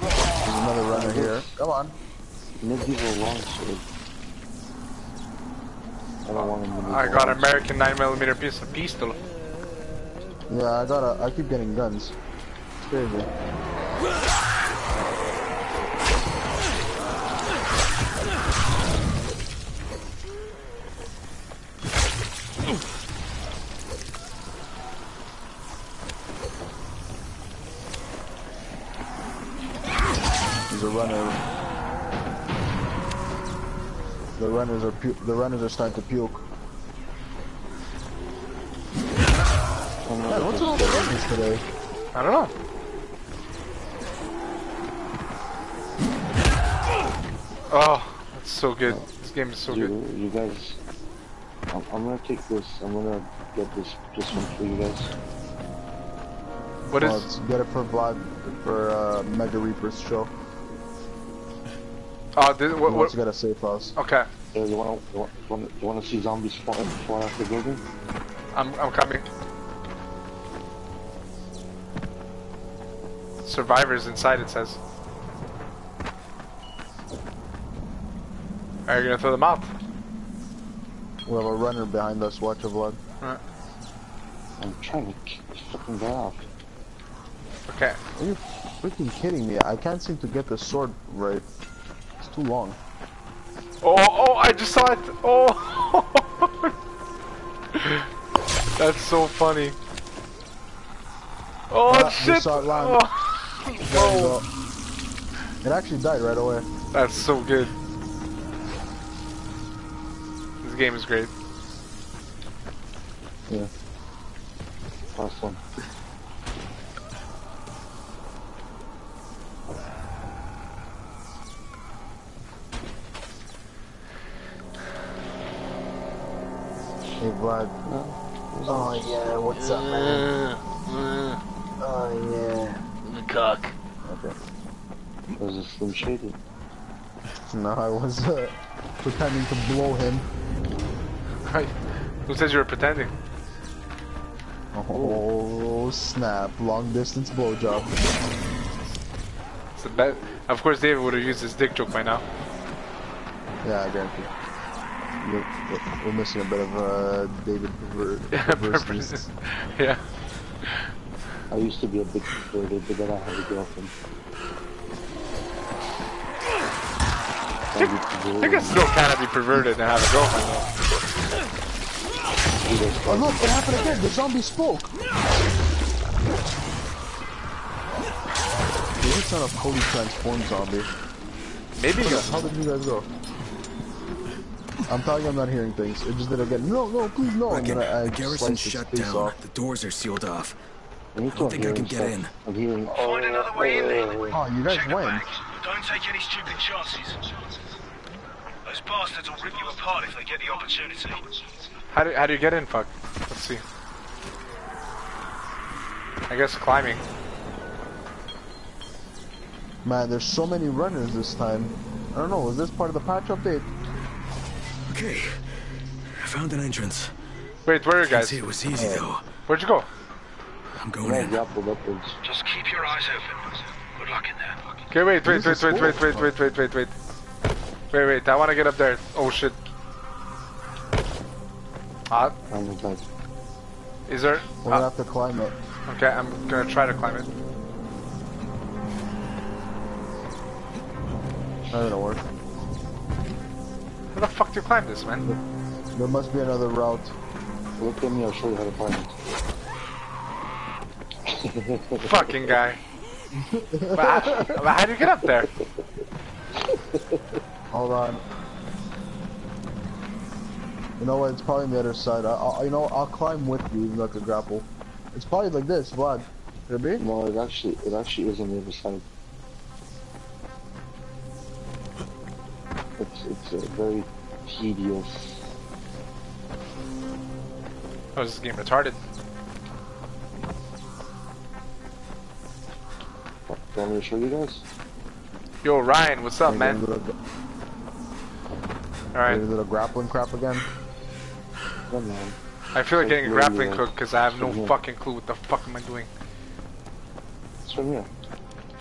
There's another runner here. Come on.
Medieval longsword. I don't want him to
I got American 9mm piece of pistol.
Yeah, I gotta. I keep getting guns. It's crazy. Runners are pu- the runners are starting to puke. Man, what's with all the runners today?
I don't know. Oh, that's so good. This game is so
you,
good.
you guys, I'm, I'm gonna take this. I'm gonna get this this one for you guys.
What
Well,
is?
get it for Vlad for uh, Mega Reaper's show.
Oh, this, what, what?
to get a safe house.
Okay,
Uh, you wanna you wanna, you wanna, see zombies fall, fall off the building?
I'm I'm coming. Survivors inside. It says. Are you gonna throw them out?
We have a runner behind us. Watch your blood.
I'm trying to kick this fucking guy off.
Okay.
Are you freaking kidding me? I can't seem to get the sword right. Too long.
Oh, oh! I just saw it. Oh. That's so funny. Oh
Ah, we
shit!
saw it land.
Oh.
Go. It actually died right away.
That's so good. This game is great.
Yeah.
Last one.
Hey Vlad. Oh yeah, what's up, man? Oh yeah.
The cock.
Okay.
That was a Slim Shady.
No, I was uh, pretending to blow him. Right.
Who says you were pretending?
Oh snap! Long distance blowjob.
It's the bet. Of course, David would have used his dick joke by now.
Yeah, I guarantee. We're, we're- we're missing a bit of uh, David perver- perversities.
yeah.
I used to be a big perverted, but then I had a girlfriend.
I think it's still kind of be perverted and have a girlfriend though.
Oh look, it happened again. The zombie spoke. Dude, it's not a fully transformed zombie.
Maybe you
How did you guys go? I'm telling you, I'm not hearing things. It just did again. No, no, please no. And
Reckon
then I, I
the garrison's shut down.
off.
The doors are sealed off.
I
don't think I can get in.
I'm hearing.
Find another way in then.
Oh, you guys
Check the
went.
Don't take any stupid chances. Those bastards will rip you apart if they get the opportunity.
How do how do you get in? Fuck. Let's see. I guess climbing.
Man, there's so many runners this time. I don't know. is this part of the patch update?
Okay. I found an entrance.
Wait, where are you
Can't
guys?
it was easy though.
Where'd you go?
I'm going in.
Just keep your eyes open. Good luck in there.
Okay, wait, wait,
This
wait,
is
wait, wait, wait, wait, wait, wait, wait. Wait, wait, I want to get up there. Oh shit. Ah,
I'm not bad.
is there?
We're gonna
ah,
have to climb it.
okay, I'm gonna try to climb it.
Not gonna work.
How the fuck do you climb this, man?
There must be another route.
Look at me, I'll show you how to climb it.
Fucking guy. but, how, but how do you get up there?
Hold on. You know what? It's probably on the other side. I, I, you know, I'll climb with you, even though I could grapple. It's probably like this, Vlad. Could it be?
No, it actually, it actually is on the other side. It's, it's uh, very tedious.
Oh, is this game retarded?
Do you want me to show you guys?
Yo, Ryan, what's up, man?
Little,
Alright,
little grappling crap again.
No, man.
I feel like getting a grappling
yeah.
hook because I have no fucking clue what the fuck am I doing.
It's from here.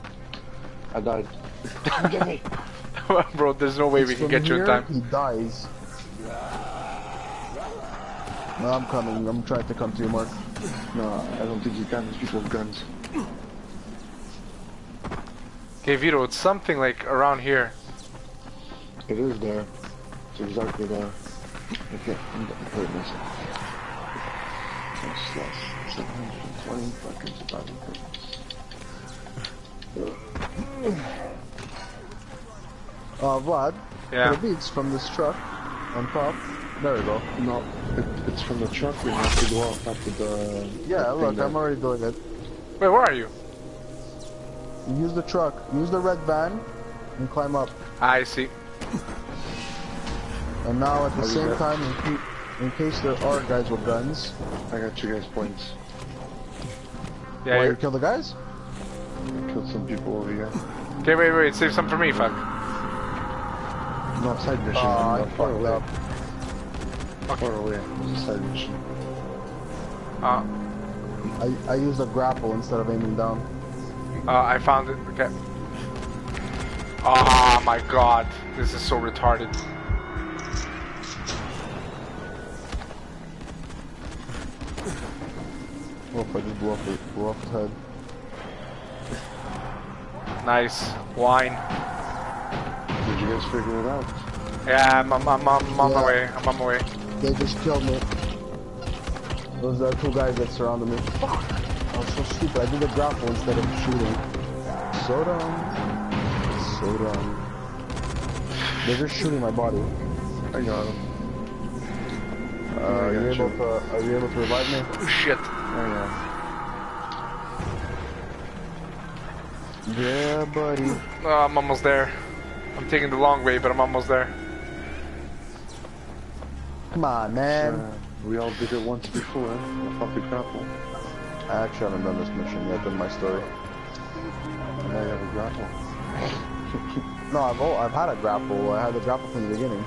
I died. Get me!
Bro, there's no way we can
From
get you in
here,
time.
He dies. No, I'm coming. I'm trying to come to you, Mark.
No, I don't think you can. These people have guns.
Okay, Vito, it's something like around here.
It is there. It's exactly there. Okay, I'm gonna put it myself. That's less. 720 fucking survival
Uh, Vlad.
Yeah.
The beats from this truck on top. There we go.
No, it, it's from the truck. We have to go up after the.
Yeah,
the
look,
thing
I'm already doing it.
Wait, where are you?
Use the truck. Use the red van and climb up.
I see.
And now at the
How
same time, in, ca- in case there are guys with guns,
I got you guys points.
Yeah,
why you
you're...
kill the guys?
I killed some people over here.
Okay, wait, wait, save some for me, fuck.
No, side mission. I'm not far away.
up.
Far away. It's a side mission.
Uh,
I, I used a grapple instead of aiming down.
uh, I found it, okay. Oh my god, this is so retarded.
Oh, if I just blew off, it, blew off his head.
Nice. Wine.
Guys figure it out?
Yeah, I'm, I'm, I'm, I'm on my way. I'm on my way.
They just killed me. Those are two guys that surrounded me. Fuck! I was so stupid. I did a grapple instead of shooting. So dumb. So dumb. They're just shooting my body.
I got him.
Uh, are, you able
you.
to? Are you able to revive me?
Oh, shit.
I am.
Yeah, buddy.
Oh, I'm almost there. I'm taking the long way, but I'm almost there.
Come on, man.
Uh, we all did it once before. I fought the grapple.
I actually haven't done this mission yet in my story.
And now you have a grapple.
No, I've al- I've had a grapple. I had the grapple from the beginning.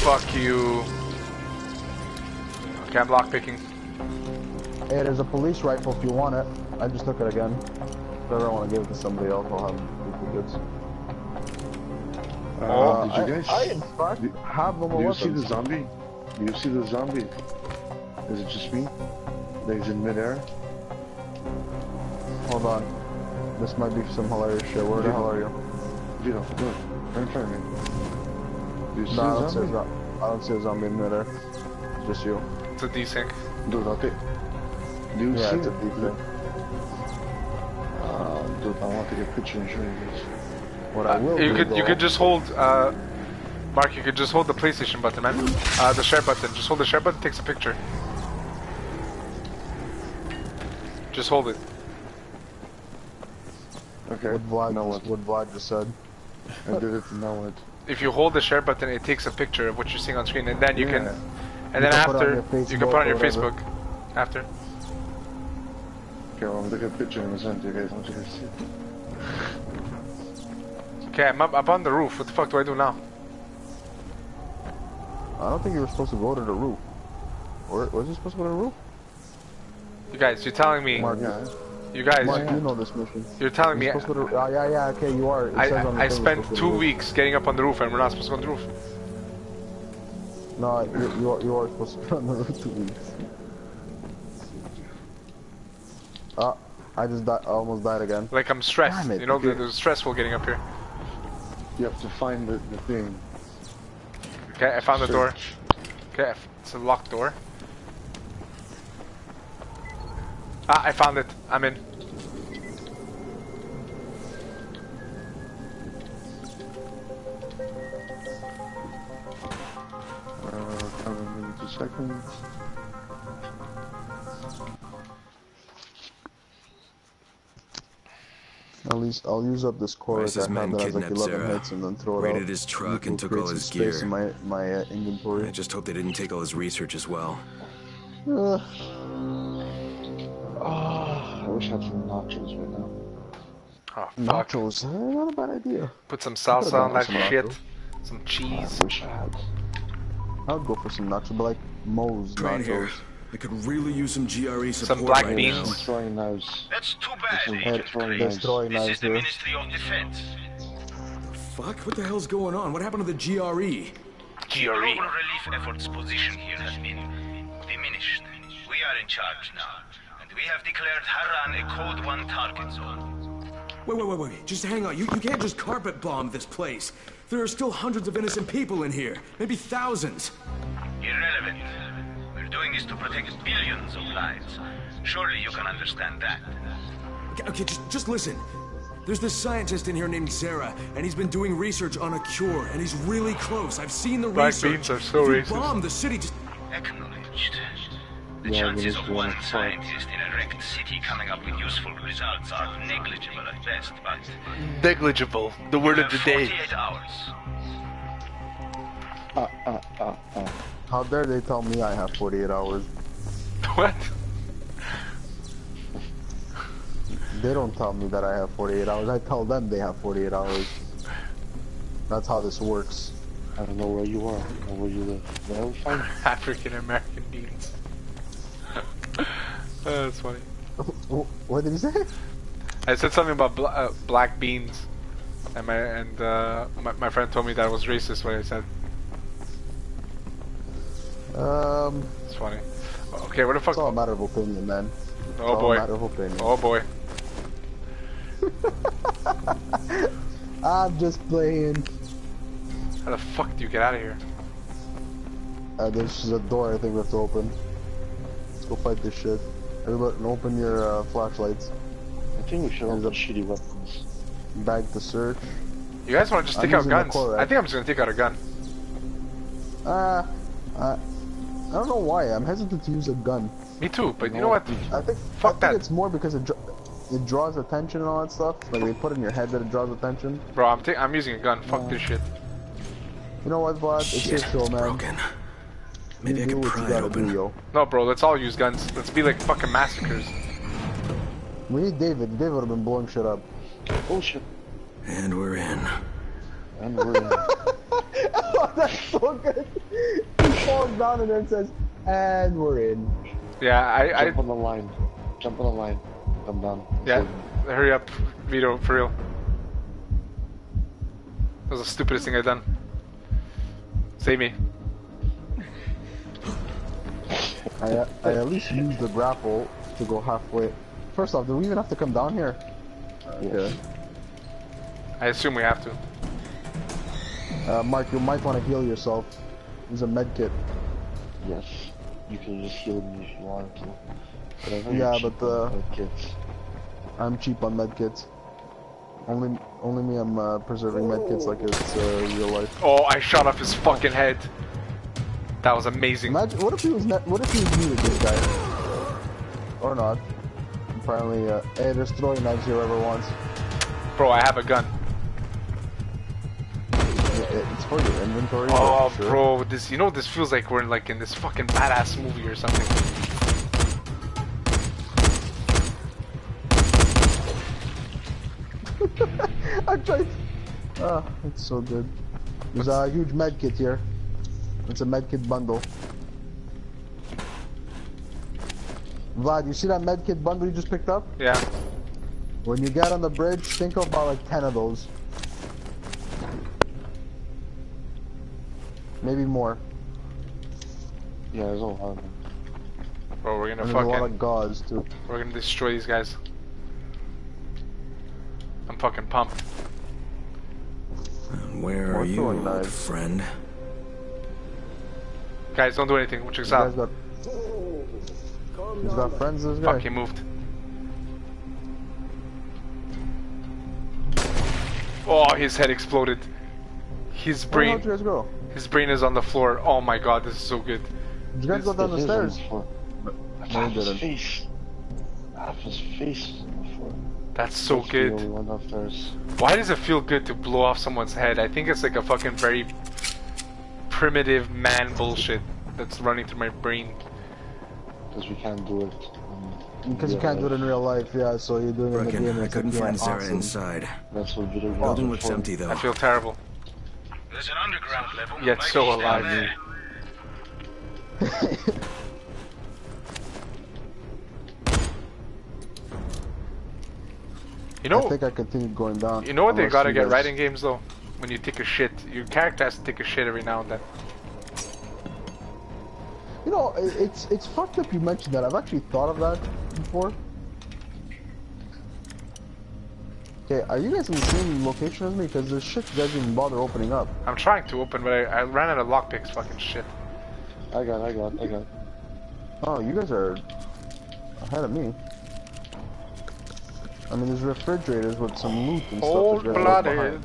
Fuck you. Okay, I'm lockpicking.
Hey, there's a police rifle if you want it. I just took it again. If I ever want to give it to somebody else, I'll have equal goods.
Uh,
Oh,
did you guys?
I, I in fact
do-
have no
do you see the zombie? Do you see the zombie? Is it just me? That he's in midair?
Hold on. This might be some hilarious shit. Where the hell are you?
Vito, look. Right in front of me. Do you see
No, I
the
don't see a
zombie?
zo- I don't see a zombie in midair. It's just you.
It's a desync.
Dude, I'll. Do you
Yeah,
see
it's a
it?
Deep thing.
I want to get a picture and show you guys.
What I will
you
do,
could you
though-
could just hold uh Mark, you could just hold the PlayStation button, man. Uh the share button. Just hold the share button, takes a picture. Just hold it.
Okay,
What Vlad,
now
just,
what?
what Vlad just said.
I did it, now what?
If you hold the share button, it takes a picture of what you're seeing on screen, and then you can, and
You
then
can put it on
after you can put it on your
Facebook.
After.
Okay, well, I'm taking a picture and send it guys. I want you guys to see.
Okay, I'm up, up on the roof. What the fuck do I do now?
I don't think you were supposed to go to the roof. Or was you supposed to go to the roof?
You guys, you're telling me.
Mark,
You guys,
Mark, you know this mission.
you're telling me.
You're supposed to go to, uh, yeah, yeah, okay, you are. It
I,
says on the
I, I spent two weeks getting up on the roof, and we're not supposed to go on the roof.
No, you, you, are, you are supposed to be on the roof two weeks. Uh, I just died, I almost died again.
Like I'm stressed.
It,
you know,
okay.
stressful getting up here.
You have to find the, the thing.
Okay, I found the door. Okay, it's a locked door. Ah, I found it. I'm in.
Uh, coming in two seconds.
At least I'll use up this core
Rais's
that I have
men
that has like
kidnapped
11
Zere,
hits and then throw it
raided
out.
his truck and took all his gear.
in my, my uh, inventory.
I just hope they didn't take all his research as well.
Uh,
Oh, I wish I had some nachos right now.
Oh, fuck.
nachos, eh, not a bad idea.
Put some salsa on that
some
shit.
nachos.
Some cheese.
I wish I had.
I would go for some nachos, but like Moe's
Train
nachos.
here. I could really use some GRE support
black
right
beans.
now.
Destroying knives.
That's too bad,
Some
Agent
destroying
Green.
knives.
Destroy
This is
knives
the. Ministry of Defense.
Fuck? What the hell's going on? What happened to the GRE? GRE?
Global relief efforts position here has been diminished. We are in charge now, and we have declared Harran a Code 1 target zone.
Wait, wait, wait, wait. Just hang on. You, you can't just carpet bomb this place. There are still hundreds of innocent people in here. Maybe thousands.
Irrelevant. We're doing this to protect billions of lives. Surely you can understand that.
Okay, okay just, just listen. There's this scientist in here named Zere, and he's been doing research on a cure, and he's really close. I've seen the
Black
research.
beans are so
if you
racist.
bomb the city, just
Acknowledged. The
Yeah,
chances of
of
one
Defense.
scientist in a wrecked city coming up with useful results are negligible at best, but
Negligible. The word of the
have
day.
48 hours.
Ah, ah, ah, ah.
How dare they tell me I have 48 hours?
What?
They don't tell me that I have 48 hours. I tell them they have 48 hours. That's how this works.
I don't know where you are. I don't know where you live. But I will find.
African American beans. Uh, That's funny.
What did you say?
I said something about bla uh, black beans, and my and uh, my, my friend told me that was racist. What I said.
Um,
It's funny. Okay, where the fuck?
it's all a matter of opinion, man. It's
Oh
all
boy.
a matter of opinion.
Oh boy.
I'm just playing.
How the fuck do you get out of here?
Uh, there's a door I think we have to open. Let's go fight this shit. Everybody, open your uh, flashlights.
I think we should
There's
open shitty weapons.
Bag to search.
You guys want to just
I'm
take out guns?
core,
I think I'm just gonna take out a gun.
Uh, I, I don't know why. I'm hesitant to use a gun.
Me too, but you know what?
I think
Fuck
I think
that.
it's more because it dr- it draws attention and all that stuff. Like they put in your head that it draws attention.
Bro, I'm ta- I'm using a gun. Fuck this shit.
You know what, Vlad? It's your
shit,
show, man.
broken. Maybe
you
I
do
could pry
you
it open.
do, yo.
No, bro, let's all use guns. Let's be like fucking massacres.
We need David. David would have been blowing shit up.
Oh shit.
And we're in.
And we're in.
oh, that's so good. He falls down and then says, "And we're in."
Yeah, I, I
Jump on the line. Jump on the line. Come down.
yeah. Hurry up, Vito, for real. That was the stupidest thing I've done. Save me.
I, I at least used the grapple to go halfway. First off, do we even have to come down here? Okay.
I assume we have to.
Uh, Mark, you might want to heal yourself. Use a med kit.
Yes. You can just heal me if you wanted to. But I
Yeah,
cheap
but,
the...
uh,
medkits.
I'm cheap on med kits. Only, only me. I'm uh, preserving med kits like it's uh, real life.
Oh, I shot off his fucking head. That was amazing.
Imagine, what if he was net, what if he was new to this guy? Or not. Apparently, uh, hey, there's throwing knives here whoever wants.
Bro, I have a gun.
It- it- It's for your inventory.
Oh,
sure.
bro, this you know this feels like we're in, like in this fucking badass movie or something.
I tried. Ah, it's so good. There's a huge med kit here. It's a med kit bundle. Vlad, you see that med kit bundle you just picked up?
Yeah.
When you get on the bridge, think of about like 10 of those. Maybe more.
Yeah, there's a lot of them.
Bro, we're gonna
And there's a lot of gauze too.
we're gonna destroy these guys. I'm fucking pumped.
Where
More
are you, old
knives.
friend?
Guys, don't do anything. Check this
You
out.
got. He's got friends, this guy.
Fuck, he moved. Oh, his head exploded. His
Where
brain,
did you guys go?
His brain is on the floor. Oh my god, this is so good.
Did you guys go down the
It is on
stairs? No,
Half his face. Half his face is on the floor.
That's so
That's
good. Why does it feel good to blow off someone's head? I think it's like a fucking very primitive man bullshit that's running through my brain.
Because we can't do it.
Because you can't do it in real life, yeah, so you're doing it in the game.
I couldn't find
yeah,
Zere
awesome.
inside.
That's what video games
Building
are
looks empty though.
I feel terrible.
There's an underground level.
Yet
Like
so alive.
there.
You know,
I think I continued going down.
you know what they
unless
gotta get
guys-
right in games though? When you take a shit, your character has to take a shit every now and then.
You know, it's it's fucked up you mentioned that. I've actually thought of that before. Okay, are you guys in the same location as me? Because there's shit doesn't didn't bother opening up.
I'm trying to open, but I, I ran out of lockpicks. Fucking shit.
I got, I got, I got.
Oh, you guys are ahead of me. I mean, there's refrigerators with some loot and stuff.
Cold
that you guys left
blooded.
behind.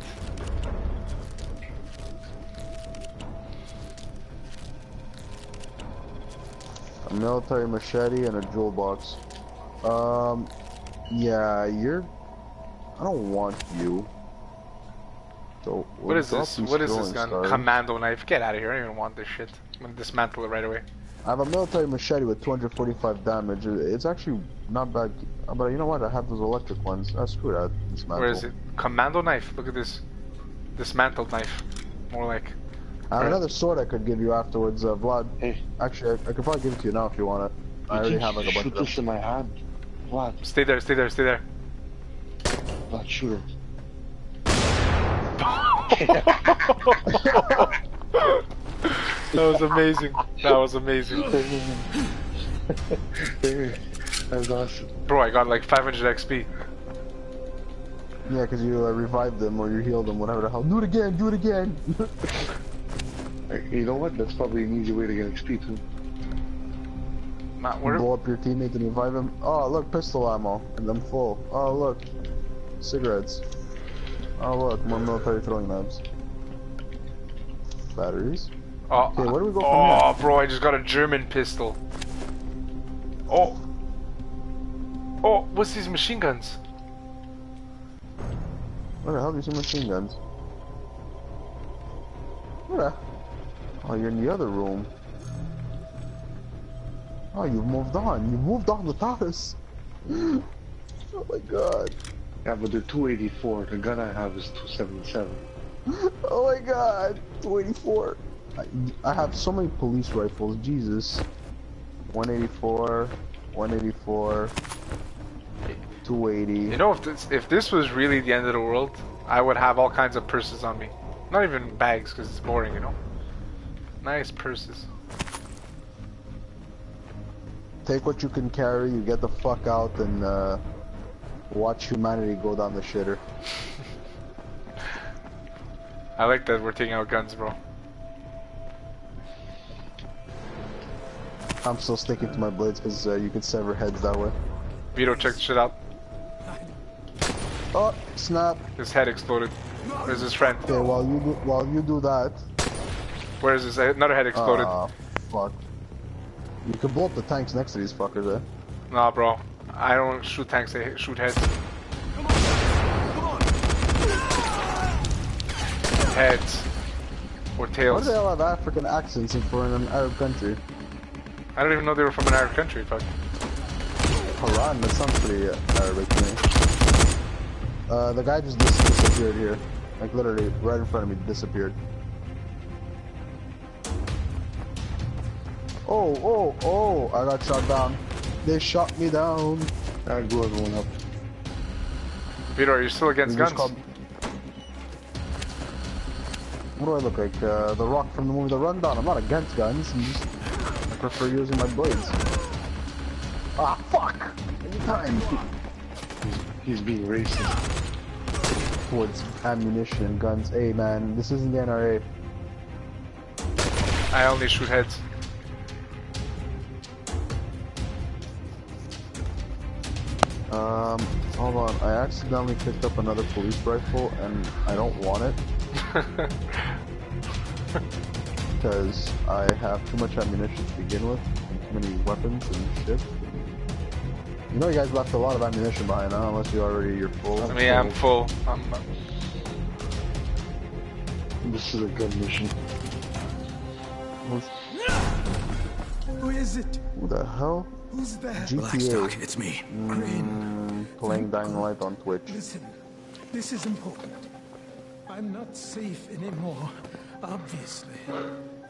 A military machete and a jewel box. Um, yeah, you're. I don't want you. So
What is this? What is this gun?
stars.
Commando knife. Get out of here. I don't even want this shit. I'm gonna dismantle it right away.
I have a military machete with 245 damage. It's actually not bad, but you know what? I have those electric ones. Ah, screw that. Dismantle.
Where is it? Commando knife. Look at this. Dismantled knife. More like.
I have another sword I could give you afterwards, uh, Vlad.
Hey,
Actually, I, I could probably give it to you now if you want it. I already have like a bunch of them.
this in my hand. What?
Stay there. Stay there. Stay there.
Not shoot it.
That was amazing. That was amazing.
that was awesome.
Bro, I got like 500 XP.
Yeah, because you uh, revived them or you healed them, whatever the hell. Do it again, do it again.
You know what? That's probably an easy way to get XP too.
Not
You
where?
blow up your teammate and revive him. Oh, look, pistol ammo, and I'm full. Oh, look, cigarettes. Oh, look, more military throwing knives. Batteries.
Oh,
Okay, where do we go from
oh, bro, I just got a German pistol. Oh. Oh, what's these machine guns?
Where the hell you see machine guns? Where the? Oh, you're in the other room. Oh, you've moved on. You moved on without us. oh my god.
Yeah, but they're 284. The gun I have is 277.
Oh my god. 284. I, I have so many police rifles. Jesus. 184. 184. 280.
You know, if this if this was really the end of the world, I would have all kinds of purses on me. Not even bags, because it's boring, you know. Nice purses.
Take what you can carry. You get the fuck out and uh, watch humanity go down the shitter.
I like that we're taking out guns, bro.
I'm still sticking to my blades because uh, you can sever heads that way.
Vito, check this shit out.
Oh, snap.
His head exploded. Where's his friend?
Okay, while you do while you do that,
Where is his head? another head exploded?
Ah, fuck. You can blow up the tanks next to these fuckers, eh?
Nah, bro. I don't shoot tanks. I shoot heads. Heads or
Why
tails.
do they all have African accents in for an Arab country?
I don't even know they were from an Arab country. Fuck.
Harran, that sounds pretty uh, Arabic to me. Uh, the guy just dis disappeared here. Like literally, right in front of me, disappeared. Oh, oh, oh! I got shot down. They shot me down.
I blew everyone up.
Vito, are you still against guns?
called- What do I look like? Uh, the Rock from the movie The Rundown. I'm not against guns. I'm just I prefer using my blades. Ah, fuck! Anytime.
He's being racist.
Towards ammunition and guns. Hey man, this isn't the NRA.
I only shoot heads.
Um, hold on. I accidentally picked up another police rifle and I don't want it because I have too much ammunition to begin with and too many weapons and shit. You know you guys left a lot of ammunition behind, huh? Unless you already you're full.
I mean, I'm full. I'm,
This is a good mission.
Who is it?
Who the hell?
Who's that?
GTA.
Blackstock, it's me.
Mm, playing Dying Light on Twitch.
Listen, this is important. I'm not safe anymore, obviously.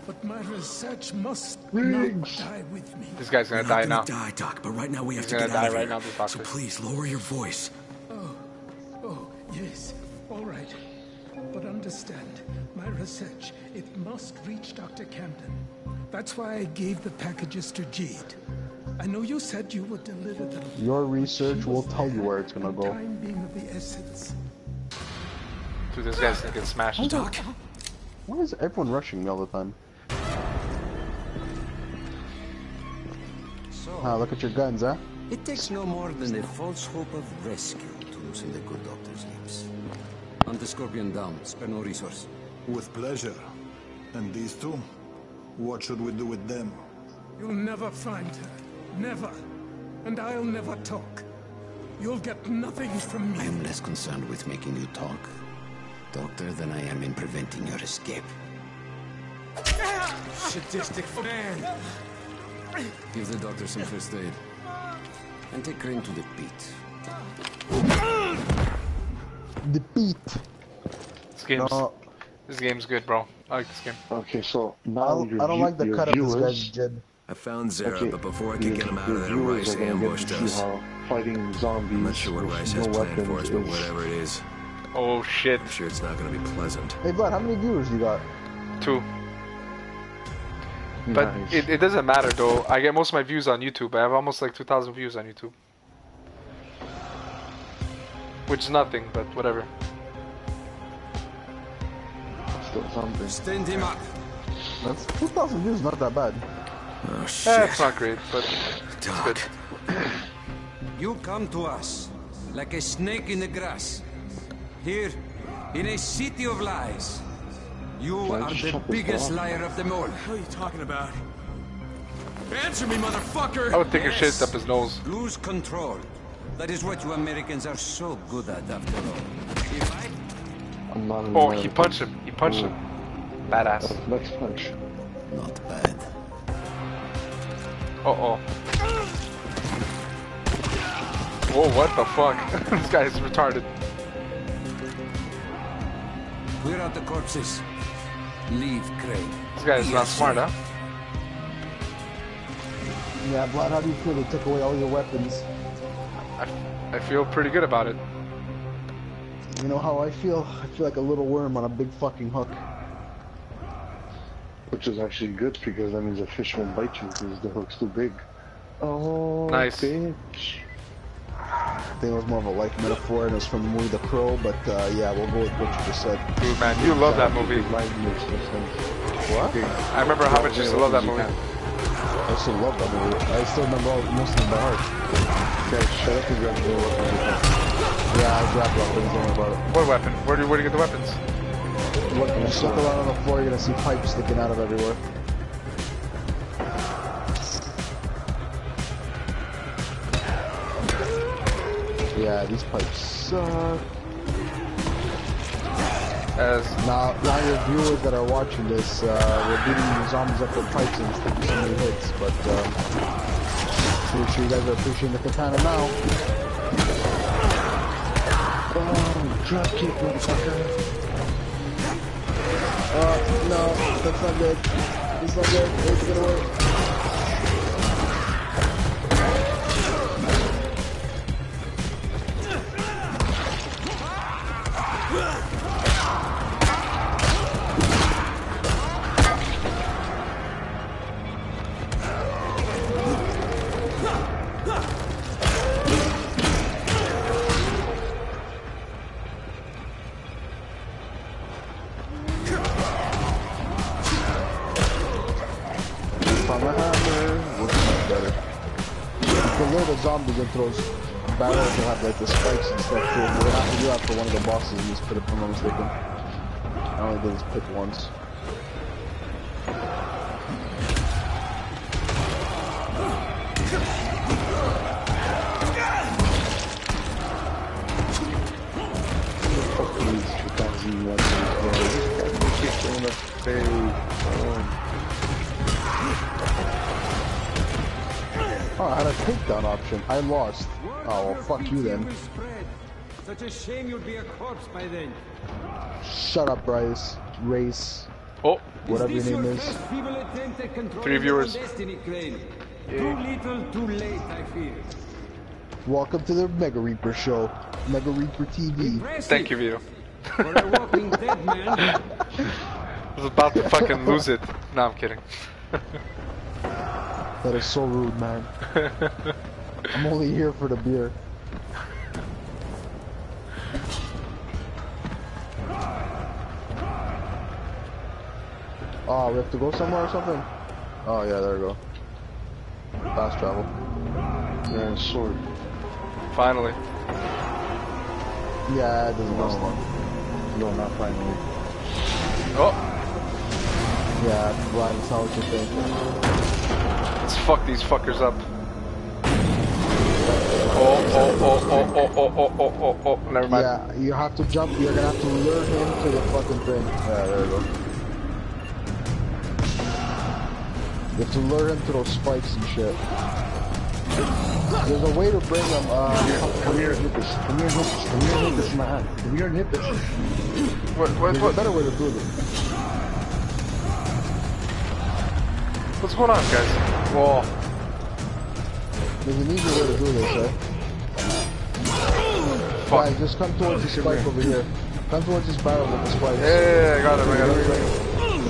But my research must
Riggs.
not die with me.
this guy's gonna
We're
die
not
now.
gonna die, Doc, but right now we have
He's
to
gonna
get out
die
of
right
here.
now, this
so please lower your voice.
Oh, yes, all right. But understand, my research, it must reach Dr. Camden. That's why I gave the packages to Jade. I know you said you would deliver them.
Your research will tell you where it's gonna go.
Time being of the essence.
Dude, this guy's gonna get smashed.
Doc,
Why is everyone rushing me all the time? Ah, look at your guns, huh?
It takes no more than a false hope of rescue to loosen the good doctor's lips. On the Scorpion down, spare no resource.
With pleasure. And these two? What should we do with them?
You'll never find her. Never. And I'll never talk. You'll get nothing from me.
I am less concerned with making you talk, Doctor, than I am in preventing your escape.
Sadistic man.
Give the doctor some first aid. And take Crane to the pit.
The pit.
This game's
No,
this game's good, bro. I like this game.
Okay, so now
I don't, I don't like the
your
cut of this
viewers,
guy's jib.
I found Zere,
okay,
but before I
your-
could get him out
your
of there, Rais
are gonna get
ambushed us.
fighting zombies
I'm not sure what
with
Rais
no
planned for
weapons
us, but whatever it is,
Oh shit.
I'm sure it's not gonna be pleasant.
Hey, Vlad, how many viewers you got?
Two. But it, it doesn't matter though. I get most of my views on YouTube. I have almost like 2,000 views on YouTube. Which is nothing, but whatever.
Still something.
Stand him up!
That's 2,000 views, not that bad.
Oh
Eh,
shit.
it's not great, but
Doc,
You come to us like a snake in the grass. Here, in a city of lies. You
I
are the biggest
off?
liar of them all.
What are you talking about? Answer me, motherfucker!
I would think your
Yes.
shit up his nose.
Lose control. That is what you Americans are so good at, after all. If I
I'm not an
Oh, he
American.
punched him. He punched him. Badass.
That's next punch.
Not bad.
Uh oh. Whoa, what the fuck? this guy's retarded.
Clear out the corpses. Leave Crane.
This guy is not smart, huh?
Yeah, Vlad, how do you feel they took away all your weapons?
I, I feel pretty good about it.
You know how I feel? I feel like a little worm on a big fucking hook.
Which is actually good because that means a fish won't bite you because the hook's too big. Oh,
Nice.
bitch.
I think it was more of a life metaphor and it was from the movie The Crow, but uh, yeah, we'll go with what you just said.
Dude, man, you love that movie.
Mine makes no sense.
What?
I remember how much you used to love that movie.
I still love that movie. I still remember all, most of it by heart.
Guys, shut up and grab the weapons.
Yeah, I grabbed weapons, don't worry about it.
What weapon? Where do, where do you get the weapons?
Look, just look around on the floor, you're gonna see pipes sticking out of everywhere. Yeah, these pipes suck.
As
Now, now your viewers that are watching this, uh, we're beating zombies up with pipes and taking so many hits, but um, pretty sure you guys are appreciating the katana now.
Oh, drop kick, motherfucker.
Uh, no, that's not good. It's not good. It's gonna work. those barrels will have like the spikes and stuff too. But after you have for one of the bosses, and just put it, if I'm not. I only did this pick once. I lost. Oh, well, fuck you then.
Such a shame you'd be a corpse by then.
Shut up, Bryce. Rais.
Oh,
Whatever your
is
name is.
first feeble attempt at controlling
Three viewers.
destiny, Too little, too late, I fear.
Welcome to the Mega Reaper show. Mega Reaper TV.
Impressive.
thank you, Vito.
For a walking dead man,
I was about to fucking lose it. No, I'm kidding.
That is so rude, man. I'm only here for the beer. Oh, we have to go somewhere or something? Oh, yeah, there we go. Fast travel.
Yeah, sword.
Finally.
Yeah, it doesn't last long.
No, not finally.
Oh,
Yeah, Ryan, it's not what you think.
let's fuck these fuckers up. Oh, oh, oh, oh, oh, oh, oh, oh, oh, oh, never mind.
Yeah, you have to jump. You're gonna have to lure him to the fucking thing. Yeah, there we go. You have to lure him to those spikes and shit. There's a way to bring him. Uh,
Come here, this. Come here, this. Come here, this, man. Come here this.
What, what,
there's a better way to do this.
what's going on, guys? Whoa.
There's an easier way to do this, eh? Guys, just come towards the spike over here. Come towards this barrel with the spikes.
Yeah, yeah, yeah, I got it, I got it.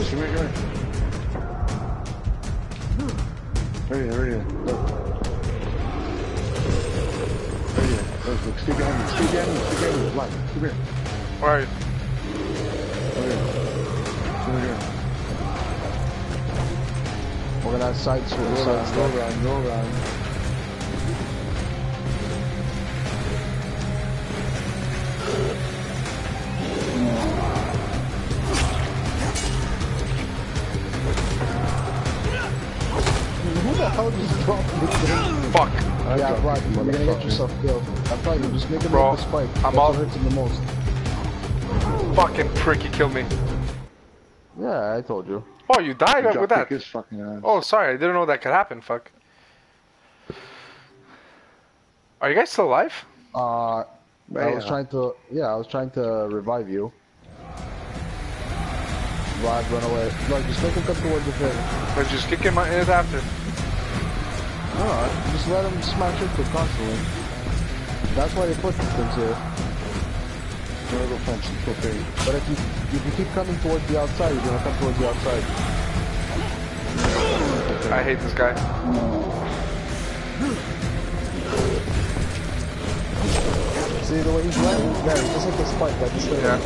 Come here, come here. Right here, right here. Look. Right here. Look, look. Stay behind me. Stay behind me. Stay behind me. Black. Come here.
Alright.
Right here. Come here.
We're gonna side switch.
Go around, go around,
make him
Bro,
hit the spike.
I'm
That's
all-
what hurts him the most.
Fucking prick, he killed me.
Yeah, I told you.
Oh, you died
Drop
with that?
his fucking.
Oh, sorry, I didn't know that could happen, fuck. Are you guys still alive?
Uh, I was trying to, yeah, I was trying to revive you. Rod, run away. Look, just make him come towards the thing.
Or just kick him in it after?
No, just let him smash into it constantly. That's why they put these things here.
Gonna go find some.
But if you if you keep coming towards the outside, you're gonna come towards the outside.
I hate this guy.
See the way he's landing? There, just like a spike, like this thing.
Yeah.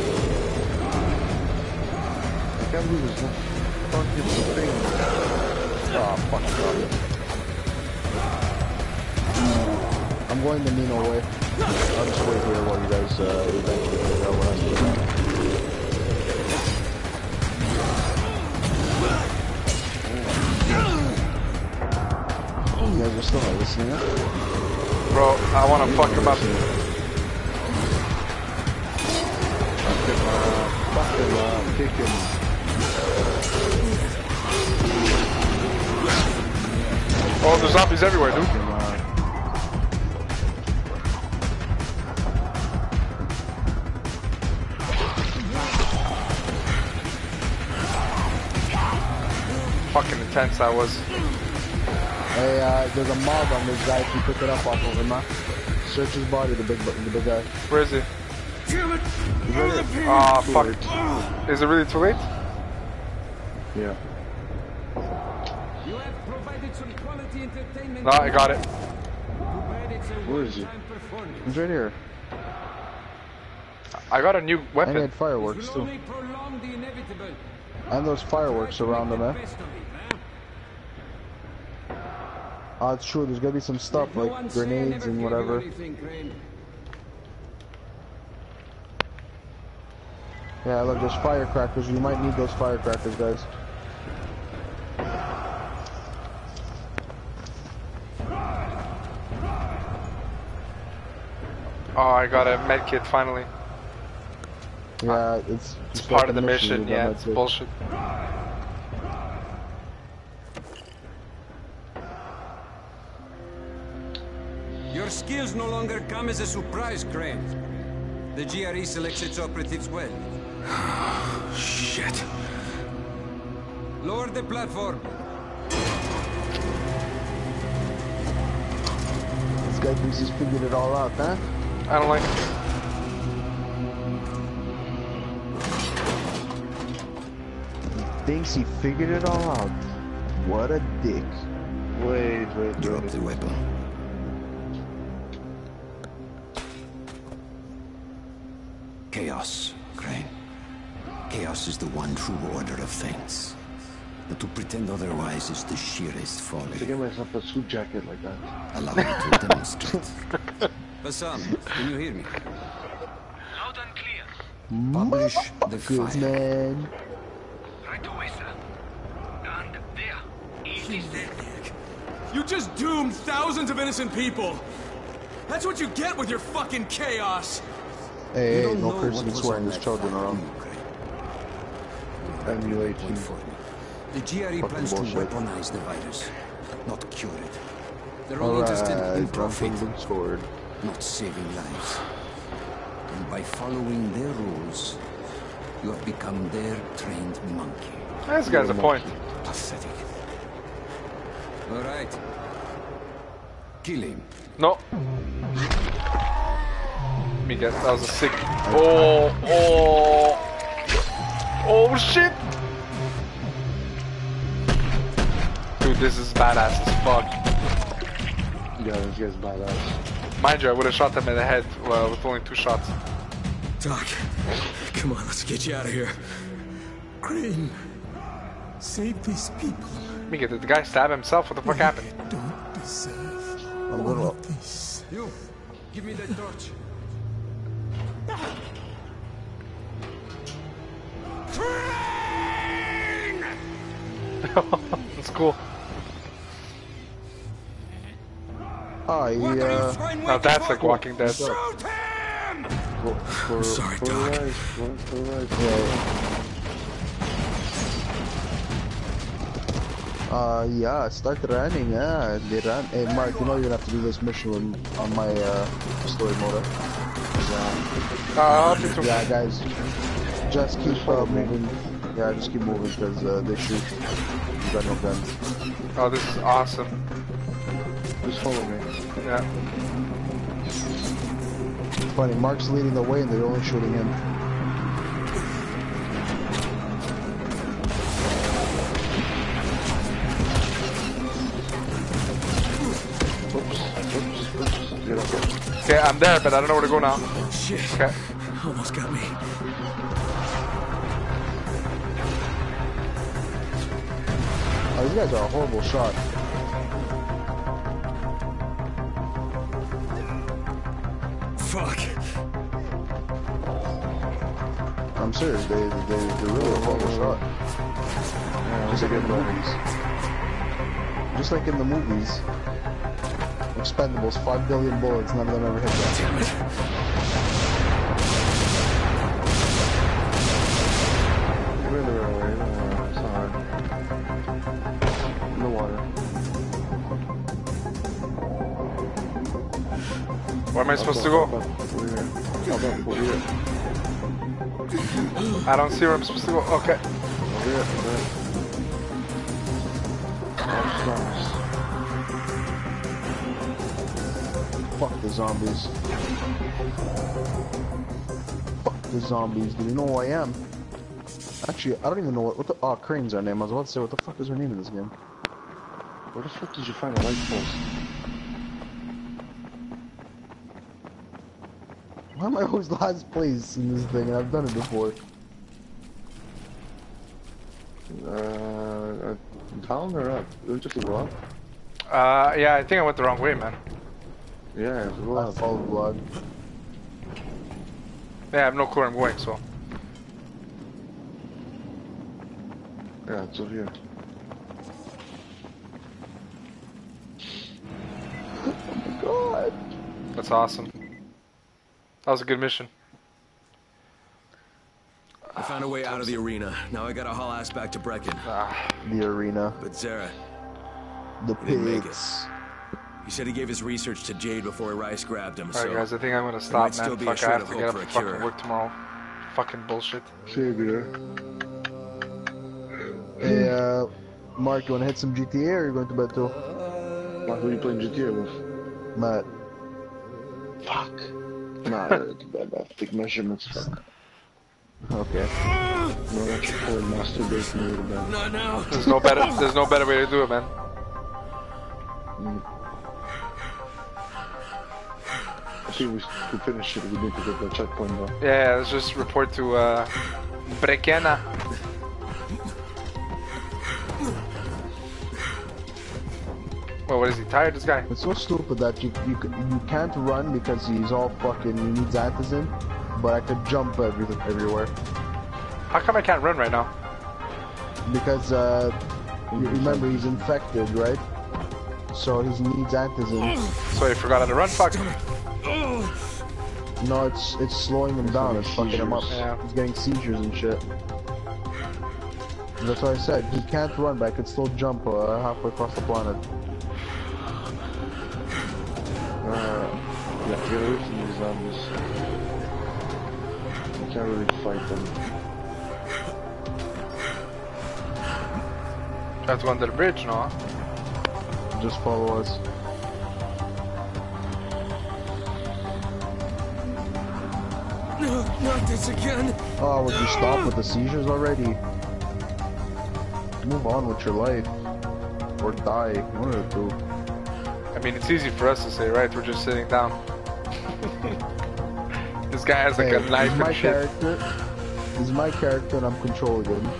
I can't believe no fucking thing.
Oh, fuck God. I'm going the Nino way. I'll just wait here while you guys uh, eventually figure out what to be done. You guys are still not listening up?
Bro, I wanna fuck him up.
Fucking, uh, fucking, uh, kick him.
Oh, there's zombies everywhere, dude.
Fucking,
intense that was.
Hey, uh, there's a mob on this guy if you pick it up off of him, huh? Search his body, the big, the big guy.
Where is he?
Damn it!
Ah, fuck. Is it really too late?
yeah.
You have provided some quality entertainment.
No, I got it.
Too it's
Where is he?
He's right here.
I got a new
And he
weapon.
had fireworks too.
only prolong the inevitable.
And those fireworks around him,
Make
eh?
the best of it, huh?
Uh, oh, it's true. There's gonna be some stuff
No
like
one say I never
grenades and whatever.
anything, Crane.
Yeah, look, there's firecrackers. You might need those firecrackers, guys.
Oh, I got a med kit finally.
Yeah, it's
It's part of the
a
mission. Yeah, it's
have to-
bullshit.
Your skills no longer come as a surprise, Crane. The GRE selects its operatives well.
Shit.
Lower the platform.
This guy thinks he's figured it all out, huh?
I don't like it.
He thinks he figured it all out. What a dick.
Wait, wait,
Drop
wait.
the weapon. Chaos, Crane. Chaos is the one true order of things. But to pretend otherwise is the sheerest
To
folly.
get myself a suit jacket like that.
Allow me to demonstrate.
Bassam, can you hear me?
Loud and clear.
Publish the
Good
file.
man.
Right away, sir. And there. Easy set.
You just doomed thousands of innocent people. That's what you get with your fucking chaos.
Hey,
You
hey,
don't
no
know
cursing
what
and
was
swearing.
on
There's children around.
do you, Crane?
Emulation.
Wait for me. The GRE
Fucking
plans to weaponize the virus, but not cure it. They're all interested in profit,
jumping
not saving lives. And by following their rules, you have become their trained monkey.
This guy's a point.
Pathetic.
All right.
Kill him.
No. Let me get. That was a sick. Oh, oh, oh shit! Dude, this is badass as fuck.
Yeah, this guy's badass.
Mind you, I would have shot them in the head well, with only two shots.
Doc, come on, let's get you out of here.
Crane, save these people.
Me get it. The guy stabbed himself. What the fuck happened?
Don't deserve
A
all
little.
of this.
You, give me that torch.
That's cool.
Oh,
What are you
yeah.
Now that's like Walking Dead.
Shoot him!
For, for,
sorry,
for
Doc.
Rise, for, for Rise.
Uh, yeah, start running, yeah. They ran. Hey, Mark, you know you're gonna have to do this mission on, on my, uh, story mode.
Uh.
Yeah, guys, just keep, uh, moving. Yeah, just keep moving, because, uh, they shoot. You got no guns.
Oh, this is awesome.
Just follow me.
Yeah.
Funny, Mark's leading the way and they're only shooting him.
Up.
Okay, I'm there, but I don't know where to go now.
Shit,
Okay.
almost got me.
Oh, these guys are a horrible shot.
Fuck.
I'm serious, they, they, they're really a horrible shot. Just like in the movies. Just like in the movies. Expendables, 5 billion bullets, none of them ever hit that.
Damn it.
Alright. In the water.
Where am I supposed to go?
Over here. Over here.
I don't see where I'm supposed to go. Okay.
Over here. Over here.
Fuck the zombies. Fuck the zombies. Do you know who I am? Actually, I don't even know what, what the- oh, Crane's our name. I was about to say, what the fuck is her name in this game?
Where the fuck did you find a light post?
Why am I always last place in this thing? And I've done it before.
Uh, uh, down or up? It was just a go up.
Uh, yeah, I think I went the wrong way, man.
Yeah, go
I
out.
follow blood.
Yeah, I have no clue where I'm going, so.
Yeah, it's over here.
Oh my God.
That's awesome. That was a good mission.
I found a way out of the arena. Now I gotta haul ass back to Brecken. Ah.
The arena.
But Zere,
The
he didn't make it.
pigs.
He said he gave his research to Jade before Rais grabbed him,
Alright,
so...
guys, I think I'm gonna
might
stop,
still
man.
be a
Fuck, I
shred
have
of
to get up and fucking
cure.
work tomorrow. Fucking bullshit.
See Savior.
Hey, uh, Mark, you wanna hit some GTA or are you going to bed too?
Mark, who are you playing GTA with?
Matt.
Fuck. Nah, it's bad. I take measurements. Fuck.
Okay.
No, that's your poor masturbation a little bit.
Not now.
There's no better. There's no better way to do it, man.
I think we finish it. We need to get the checkpoint though.
Yeah, let's just report to uh, Brekena. Well, what is he tired? This guy?
It's so stupid that you you you can't run because he's all fucking he needs antizin, but I could jump every, everywhere
How come I can't run right now?
because uh, you remember he's infected, right? So he needs antizin.
So I forgot how to run. Fuck.
No, it's it's slowing him down. It's fucking him up.
Yeah.
He's getting seizures and shit. That's why I said he can't run, but I could still jump uh, halfway across the planet.
Uh, yeah, get away from these zombies. You can't really fight them.
Have to go under the bridge, no?
Just follow us.
Not this again.
Oh, would you stop with the seizures already? Move on with your life. Or die. One of the two.
I mean, it's easy for us to say, right? We're just sitting down. this guy has like
Hey,
a knife
he's my
and shit.
character. He's my character and I'm controlling him.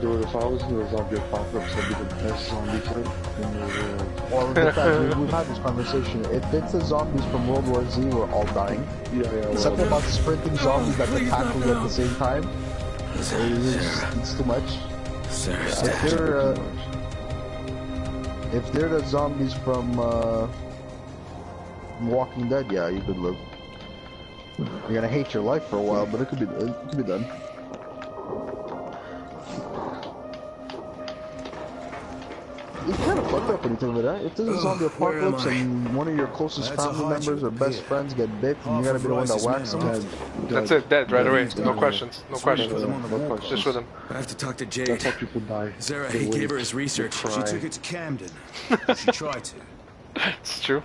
Dude, if I was in the zombie apocalypse, I'd be the best zombie killer in the world.
All of the time, we, we've had this conversation. If it's the zombies from World War Z, we're all dying.
Yeah, yeah, well,
Something about sprinting zombies that can tackle you at the same time. It's, it's too much.
Sarah,
If they're, uh, if they're the zombies from uh, Walking Dead, yeah, you could live. You're gonna hate your life for a while, but it could be it could be done. It's kind of fucked up when you think about that. If there's a zombie
Ugh, where am
apocalypse and one of your closest
That's
family members or best
appear.
friends get bit, and you
Half
gotta be the one that whacks them.
are
Dead.
That's it, dead right away. No questions. No questions.
no questions.
Just with him.
I have to talk to Jade.
That's how people die. Zere,
he gave her his research. She took it to Camden. she tried to.
It's true.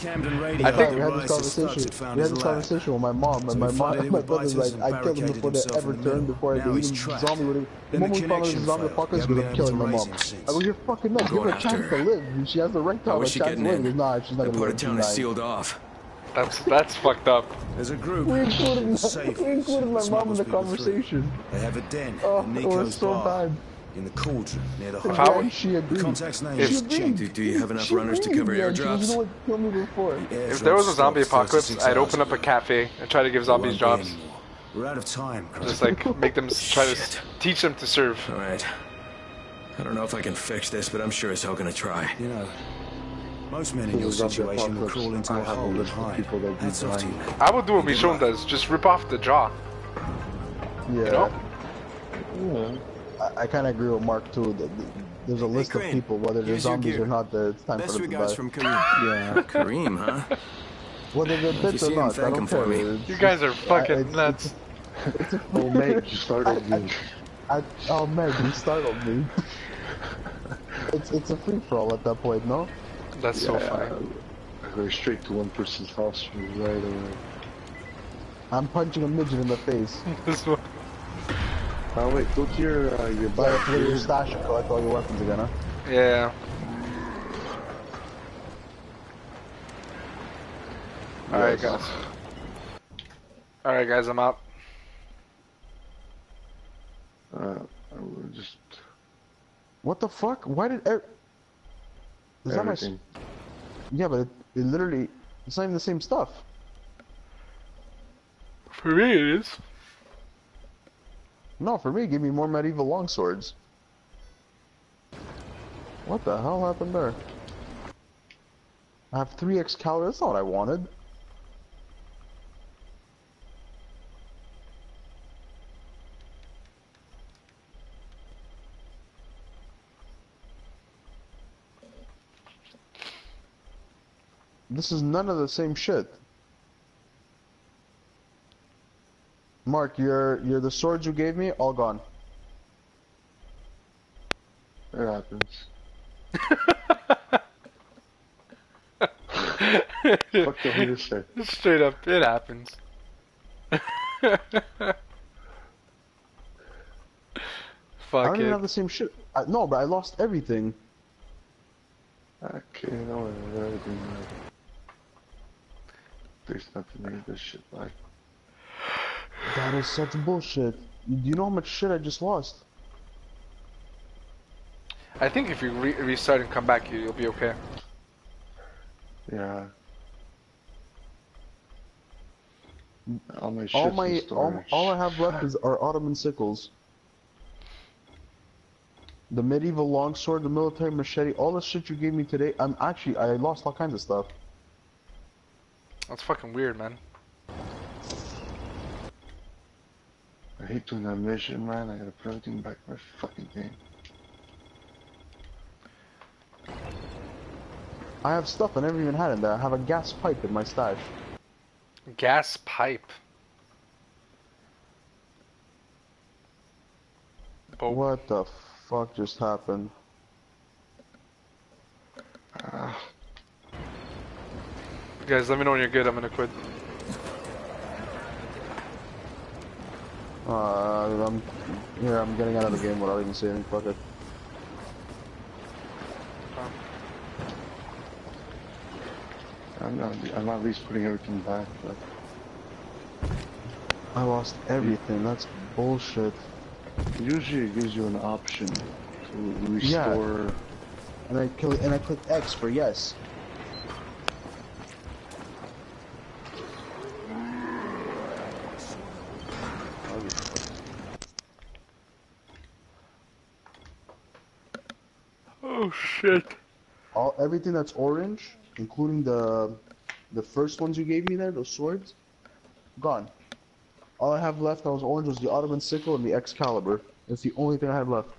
Camden radio.
I think-
we had this conversation. We had this conversation with my mom, and
So
my mom,
flooded it
my
with
brother's like, I killed
him
before they ever
in
turned, before
Now
they even
trapped.
zombie would have.
Then
The
the
moment we found out a zombie
failed.
apocalypse,
We
we would
haven't
have
been
killed
able
my mom.
raise him
I go, you're fucking nuts. Give her a chance to live. She has the right to
How
have a chance to
getting
live.
in?
He goes, Nah, she's not
The
gonna
part
live.
of
She's
town is sealed off.
That's that's fucked up.
There's a group.
We included, my, we included my mom in the conversation.
They have a den
Oh, it was so bad.
In the cauldron near the
And
How-
then she agreed.
The contact's name
If-
is
She
Do, do you have enough
She
runners to cover
man. She goes,
airdrops?
You what me before?
If there was a zombie apocalypse, I'd open up a cafe and try to give zombies jobs.
We're out of time.
Just like make them try to teach them to serve.
All right. I don't know if I can fix this, but I'm sure as hell gonna try. You know, most men in your
There's a zombie
situation would crawl into
I
a
a
hole and
list of
hide.
people that do
That's up to you.
I would do what Michonne does. Just rip off the jaw.
Yeah.
You know?
I, I kind of agree with Mark too. That there's a list of
Crane,
people, whether they're zombies or not, that it's time
Best
for them to
regards
die.
from Kareem.
Yeah.
Kareem, huh?
Whether they're
you
bits
see
or
him,
not, I don't
him for
care.
me.
You guys are fucking
it's-
nuts.
Oh, mate, you startled me.
I, oh man, you startled me. it's it's a free for all at that point, no?
That's so funny.
I go straight to one person's house right away.
I'm punching a midget in the face.
This one-
Oh wait, go to your uh, your
But
back.
with your stash and collect all your weapons again, huh?
Yeah. Alright, guys. Alright, guys, I'm out.
Uh, we're just
What the fuck? Why did er Is that my
Everything.
Yeah, but it, it literally, it's not even the same stuff.
For me, it is.
No, for me, give me more medieval longswords. What the hell happened there? I have three Excalibur. That's not what I wanted. This is none of the same shit. Mark, your your the swords you gave me all gone.
It happens. Fuck the?
Straight up, it happens.
I
Fuck
don't even
it.
have the same shit. I, no, but I lost everything.
Okay, no, everything. There's nothing in this shit like.
That is such bullshit. Do you know how much shit I just lost?
I think if you re restart and come back, you- you'll be okay.
Yeah. All my shit's
all my all, all I have left is are Ottoman sickles. The medieval longsword, the military machete, all the shit you gave me today. I'm actually I lost all kinds of stuff.
That's fucking weird, man.
I hate doing that mission, man. I gotta put everything back in my fucking game.
I have stuff I never even had in there. I have a gas pipe in my stash.
Gas pipe. Oh.
What the fuck just happened?
Guys, let me know when you're good. I'm gonna quit.
Uh, I'm here. I'm getting out of the game without even saying fuck it.
I'm not. I'm at least putting everything back. But
I lost everything. That's bullshit.
usually it gives you an option to restore. Yeah.
And I kill and I click X for yes.
Shit.
All everything that's orange, including the the first ones you gave me there, those swords, gone. All I have left that was orange was the Ottoman sickle and the Excalibur. That's the only thing I have left.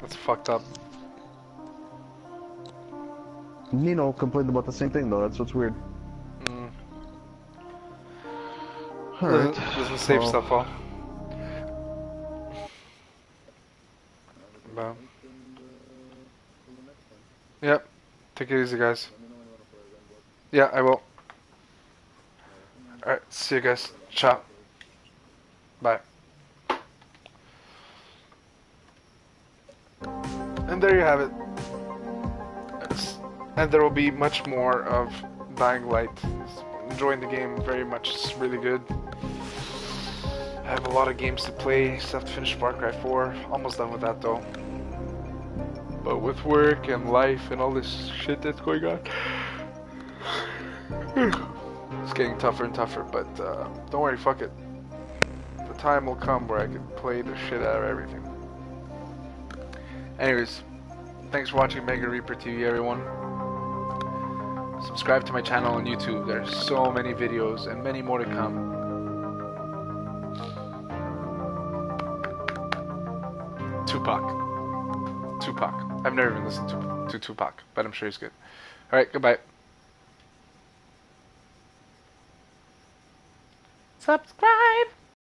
That's fucked up.
Nino complained about the same thing though. That's what's weird.
Mm.
Alright.
Doesn't, doesn't save
well,
stuff all. Take it easy, guys. Yeah, I will. Alright, see you guys. Ciao. Bye. And there you have it. And there will be much more of Dying Light. Enjoying the game very much. It's really good. I have a lot of games to play. Still have to finish Far Cry 4. Almost done with that though. But with work and life and all this shit that's going on, it's getting tougher and tougher. But uh, don't worry, fuck it. The time will come where I can play the shit out of everything. Anyways, thanks for watching Mega Reaper TV, everyone. Subscribe to my channel on YouTube. There's so many videos and many more to come. Tupac. I've never even listened to, to Tupac, but I'm sure he's good. Alright, goodbye. Subscribe!